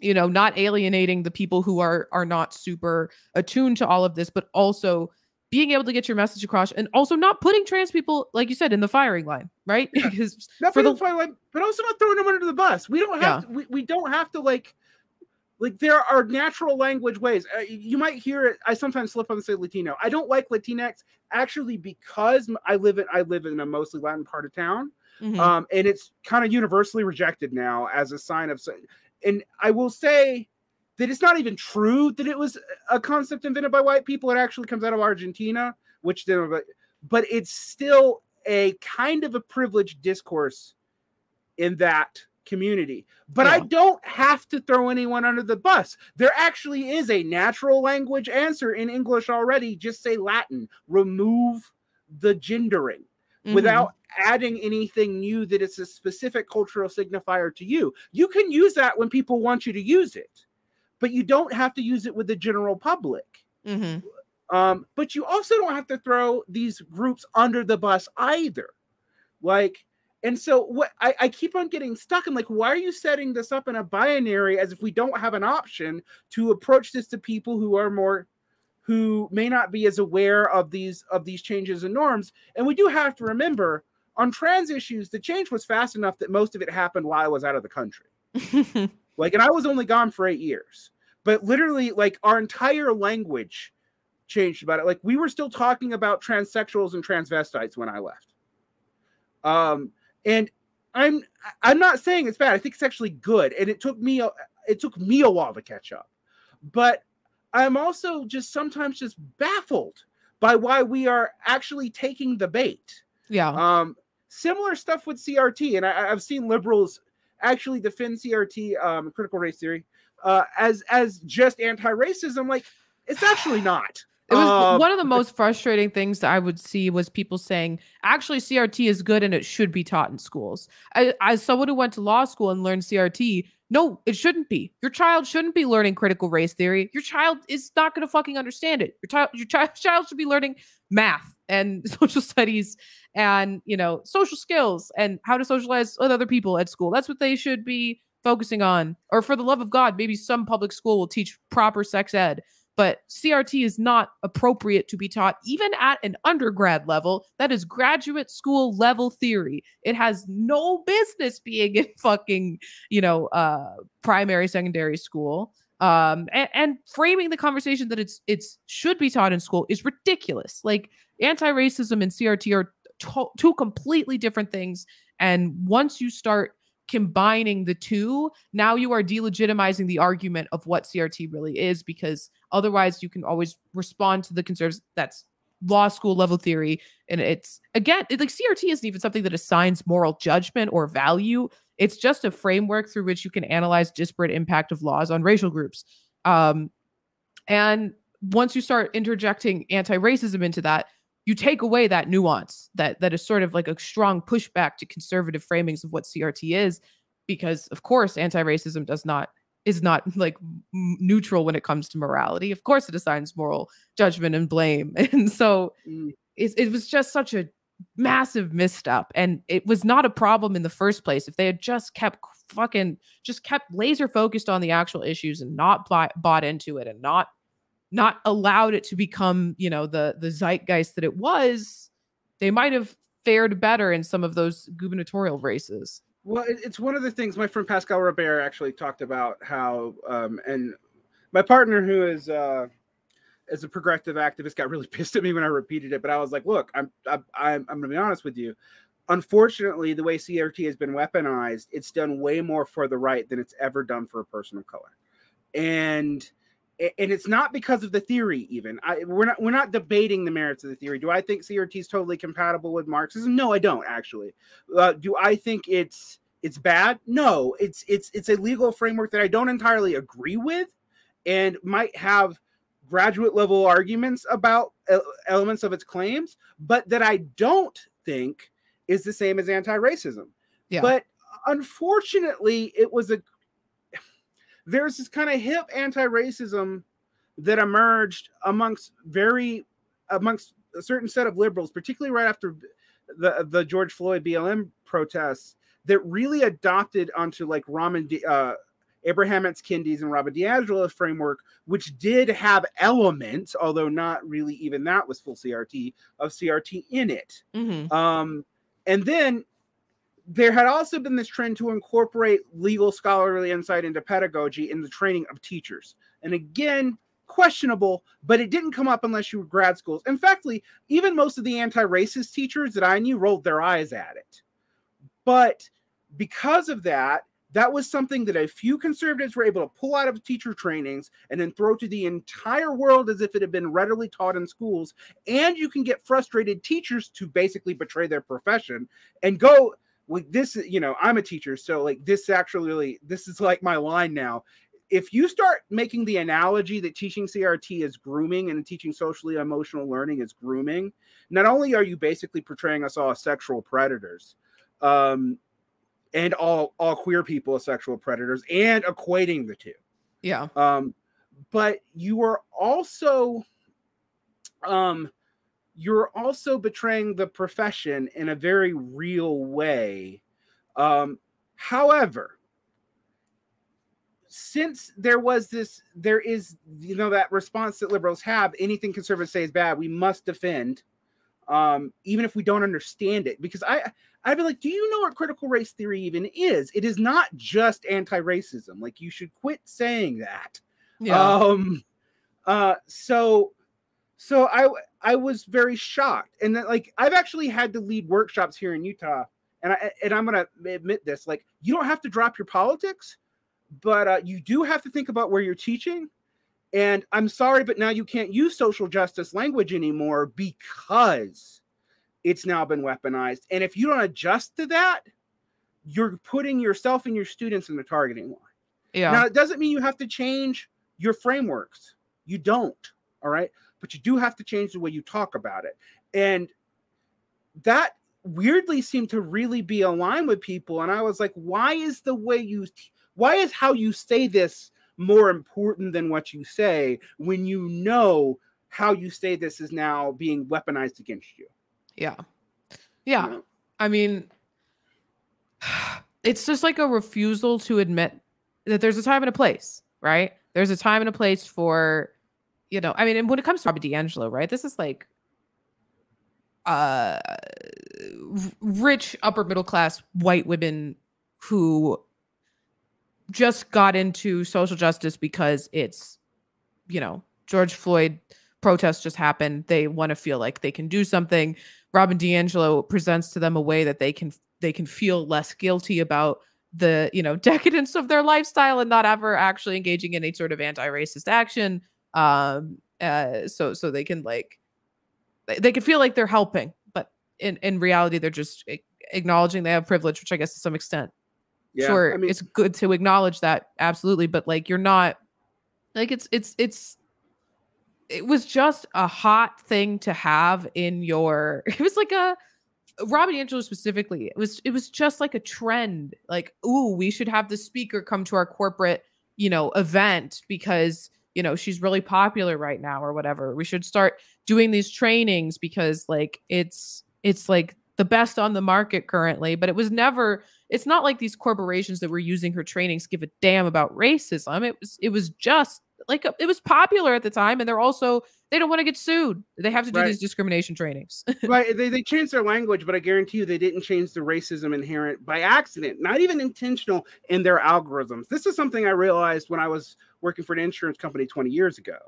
you know not alienating the people who are are not super attuned to all of this but also being able to get your message across and also not putting trans people like you said in the firing line right Yeah. because Not For the- fight line, but also not throwing them under the bus. We don't have to, we, we don't have to like like there are natural language ways. Uh, you might hear it. I sometimes slip on and say Latino. I don't like Latinx actually because I live in I live in a mostly Latin part of town. Mhm. um, and it's kind of universally rejected now as a sign of. And I will say that it's not even true that it was a concept invented by white people. It actually comes out of Argentina, which then, but it's still a kind of a privileged discourse in that community. But I don't have to throw anyone under the bus. There actually is a natural language answer in English already. Just say Latin. Remove the gendering Mhm. without adding anything new that is a specific cultural signifier to you. You can use that when people want you to use it, but you don't have to use it with the general public. Mhm. Um, but you also don't have to throw these groups under the bus either. Like, and so what I, I keep on getting stuck. I'm like, why are you setting this up in a binary as if we don't have an option to approach this to people who are more who may not be as aware of these of these changes and norms? And we do have to remember on trans issues, the change was fast enough that most of it happened while I was out of the country. Like, and I was only gone for eight years, but literally, like, our entire language changed about it. Like, we were still talking about transsexuals and transvestites when I left. Um, and I'm I'm not saying it's bad. I think it's actually good, and it took me a, it took me a while to catch up. But I'm also just sometimes just baffled by why we are actually taking the bait. yeah Um, similar stuff with CRT, and I, I've seen liberals actually defend CRT, um, critical race theory, uh, as as just anti-racism. Like it's actually not. It was Um, one of the most frustrating things that I would see was people saying, actually, CRT is good and it should be taught in schools. I, as someone who went to law school and learned CRT, no, it shouldn't be. Your child shouldn't be learning critical race theory. Your child is not going to fucking understand it. Your child, your child, child should be learning math and social studies and you know social skills and how to socialize with other people at school. That's what they should be focusing on. Or for the love of God, maybe some public school will teach proper sex ed but CRT is not appropriate to be taught even at an undergrad level. That is graduate school level theory. It has no business being in fucking, you know, uh primary secondary school. Um and, and framing the conversation that it's it's should be taught in school is ridiculous. Like anti-racism and CRT are two completely different things and once you start combining the two, now you are delegitimizing the argument of what CRT really is because otherwise you can always respond to the conservatives that's law school level theory. And it's again it, like CRT isn't even something that assigns moral judgment or value. It's just a framework through which you can analyze disparate impact of laws on racial groups. Um and once you start interjecting anti-racism into that, you take away that nuance that that is sort of like a strong pushback to conservative framings of what CRT is, because of course anti-racism does not is not like neutral when it comes to morality. Of course, it assigns moral judgment and blame, and so Mm. it, it was just such a massive misstep, and it was not a problem in the first place. If they had just kept fucking just kept laser focused on the actual issues and not bought, bought into it and not not allowed it to become you know the the zeitgeist that it was they might have fared better in some of those gubernatorial races Well, it's one of the things my friend Pascal Robert actually talked about how, um, and my partner who is uh, is a progressive activist got really pissed at me when I repeated it. But I was like, look, I'm I'm I'm, I'm gonna be honest with you. Unfortunately, the way CRT has been weaponized, it's done way more for the right than it's ever done for a person of color, and and it's not because of the theory even. I, we're not we're not debating the merits of the theory. Do i think crt is totally compatible with marxism? No i don't actually. Uh, do i think it's it's bad? No it's it's it's a legal framework that i don't entirely agree with and might have graduate level arguments about uh, elements of its claims but that i don't think is the same as anti-racism. Yeah. but unfortunately it was a there's this kind of hip anti-racism that emerged amongst very amongst a certain set of liberals, particularly right after the the George Floyd BLM protests, that really adopted onto like Raman uh, Ibram X. Kendi's and Robert DiAngelo's framework, which did have elements, although not really even that was full CRT of CRT in it. Mhm. Um, and then there had also been this trend to incorporate legal scholarly insight into pedagogy in the training of teachers. And again, questionable, but it didn't come up unless you were grad schools. In fact, even most of the anti-racist teachers that I knew rolled their eyes at it. But because of that, that was something that a few conservatives were able to pull out of teacher trainings and then throw to the entire world as if it had been readily taught in schools. And you can get frustrated teachers to basically betray their profession and go, like this, you know, I'm a teacher, so like this actually really, this is like my line now. If you start making the analogy that teaching CRT is grooming and teaching socially emotional learning is grooming, not only are you basically portraying us all as sexual predators, um, and all all queer people as sexual predators, and equating the two, yeah um, but you are also um, you're also betraying the profession in a very real way. Um, however, since there was this, there is, you know, that response that liberals have anything conservatives say is bad, we must defend, um, even if we don't understand it. Because I, I'd be like, do you know what critical race theory even is? It is not just anti racism. Like, you should quit saying that. yeah Um, uh, so, so I I was very shocked, and then like I've actually had to lead workshops here in Utah, and I and I'm gonna admit this, like you don't have to drop your politics, but uh, you do have to think about where you're teaching. And I'm sorry, but now you can't use social justice language anymore because it's now been weaponized. And if you don't adjust to that, you're putting yourself and your students in the targeting line. yeah Now, it doesn't mean you have to change your frameworks. You don't. All right. But you do have to change the way you talk about it. And that weirdly seemed to really be aligned with people. And I was like, why is the way you, why is how you say this more important than what you say when you know how you say this is now being weaponized against you? yeah you yeah know? i mean it's just like a refusal to admit that there's a time and a place right there's a time and a place for you know i mean and when it comes to Robert d'angelo right this is like uh rich upper middle class white women who just got into social justice because it's you know george floyd protests just happened. They want to feel like they can do something. Robin DiAngelo presents to them a way that they can they can feel less guilty about the you know decadence of their lifestyle and not ever actually engaging in any sort of anti-racist action um uh so so they can like they, they can feel like they're helping but in in reality they're just acknowledging they have privilege which i guess to some extent Yeah. sure I mean, it's good to acknowledge that absolutely but like you're not like it's it's it's it was just a hot thing to have in your it was like a Robin DiAngelo specifically, it was it was just like a trend. Like, ooh, we should have the speaker come to our corporate, you know, event because you know she's really popular right now or whatever. We should start doing these trainings because like it's it's like the best on the market currently. But it was never. It's not like these corporations that were using her trainings give a damn about racism. It was it was just like it was popular at the time, and they're also they don't want to get sued. They have to do Right. these discrimination trainings. right they, they changed their language but i guarantee you they didn't change the racism inherent by accident not even intentional in their algorithms this is something i realized when i was working for an insurance company 20 years ago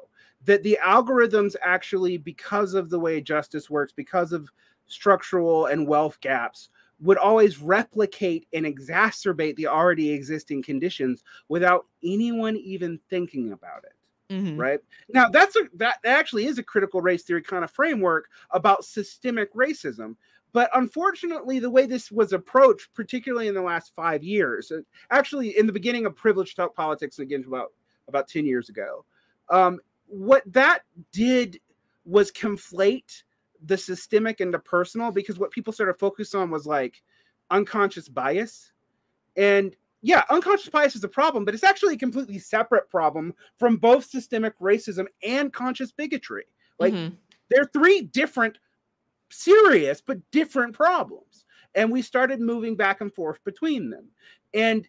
that the algorithms actually because of the way justice works because of structural and wealth gaps would always replicate and exacerbate the already existing conditions without anyone even thinking about it Mhm. right now that's a that actually is a critical race theory kind of framework about systemic racism but unfortunately the way this was approached particularly in the last five years actually in the beginning of privileged talk politics again about about 10 years ago um, what that did was conflate the systemic and the personal because what people started focus on was like unconscious bias and yeah, unconscious bias is a problem, but it's actually a completely separate problem from both systemic racism and conscious bigotry. Like Mhm. they're three different, serious but different problems, and we started moving back and forth between them. And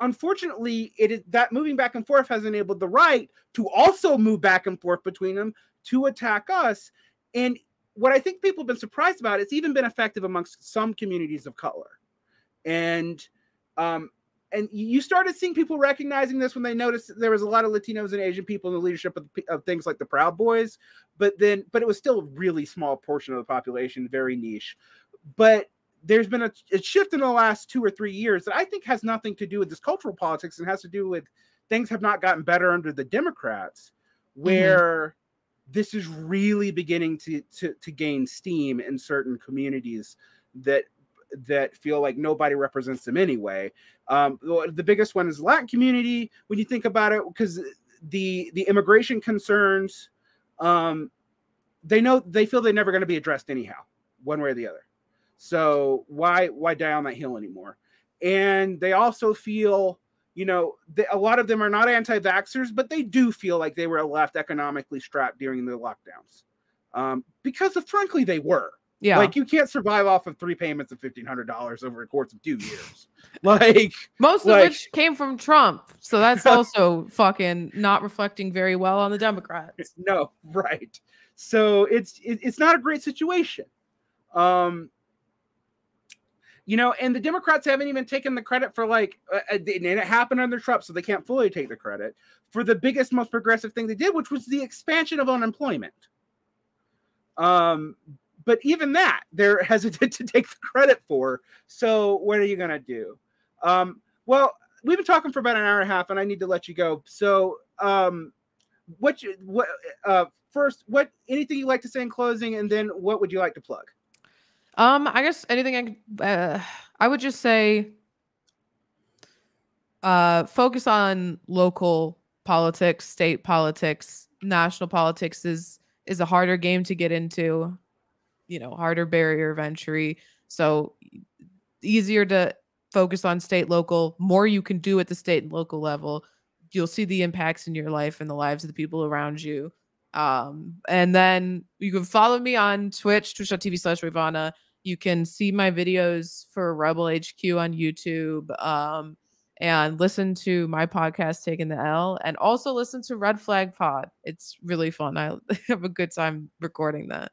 unfortunately, it is that moving back and forth has enabled the right to also move back and forth between them to attack us. And what I think people have been surprised about, it's even been effective amongst some communities of color. And um, and you started seeing people recognizing this when they noticed there was a lot of Latinos and Asian people in the leadership of, of things like the Proud Boys, but then but it was still a really small portion of the population, very niche. But there's been a, a shift in the last two or three years that I think has nothing to do with this cultural politics and has to do with things have not gotten better under the Democrats, mm-hmm. where this is really beginning to, to to gain steam in certain communities that that feel like nobody represents them anyway. Um, the biggest one is Latin community when you think about it, because the the immigration concerns, um, they know they feel they're never going to be addressed anyhow, one way or the other. So why why die on that hill anymore? And they also feel, you know, they, a lot of them are not anti-vaxxers, but they do feel like they were left economically strapped during the lockdowns, um, because of frankly they were. Yeah. Like you can't survive off of three payments of fifteen hundred dollars over a course of two years. like Most like- of which came from Trump. So that's also fucking not reflecting very well on the Democrats. no, right. So it's it, it's not a great situation. Um you know, and the Democrats haven't even taken the credit for like, uh, uh, and it happened under Trump, so they can't fully take the credit for the biggest, most progressive thing they did, which was the expansion of unemployment. Um, but even that they're hesitant to take the credit for. So what are you gonna do? Um, well, we've been talking for about an hour and a half, and I need to let you go. So, um, what you what uh first what anything you like to say in closing, and then what would you like to plug? Um, I guess anything I uh, I would just say, uh, focus on local politics, state politics, national politics is is a harder game to get into, you know, harder barrier of entry. So easier to focus on state, local. More you can do at the state and local level, you'll see the impacts in your life and the lives of the people around you. Um, and then you can follow me on Twitch, twitch.tv slash Rayyvana. You can see my videos for Rebel HQ on YouTube. Um, and listen to my podcast taking the L and also listen to Red Flag Pod. It's really fun. I have a good time recording that.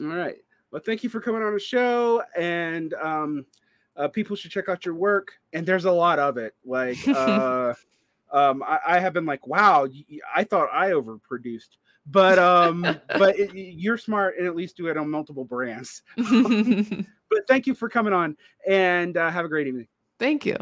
All right. Well, thank you for coming on the show, and um, uh, people should check out your work. And there's a lot of it. Like, uh, um, I, I have been like, wow, I thought I overproduced, but um, but it, you're smart and at least do it on multiple brands. But thank you for coming on, and uh, have a great evening. Thank you.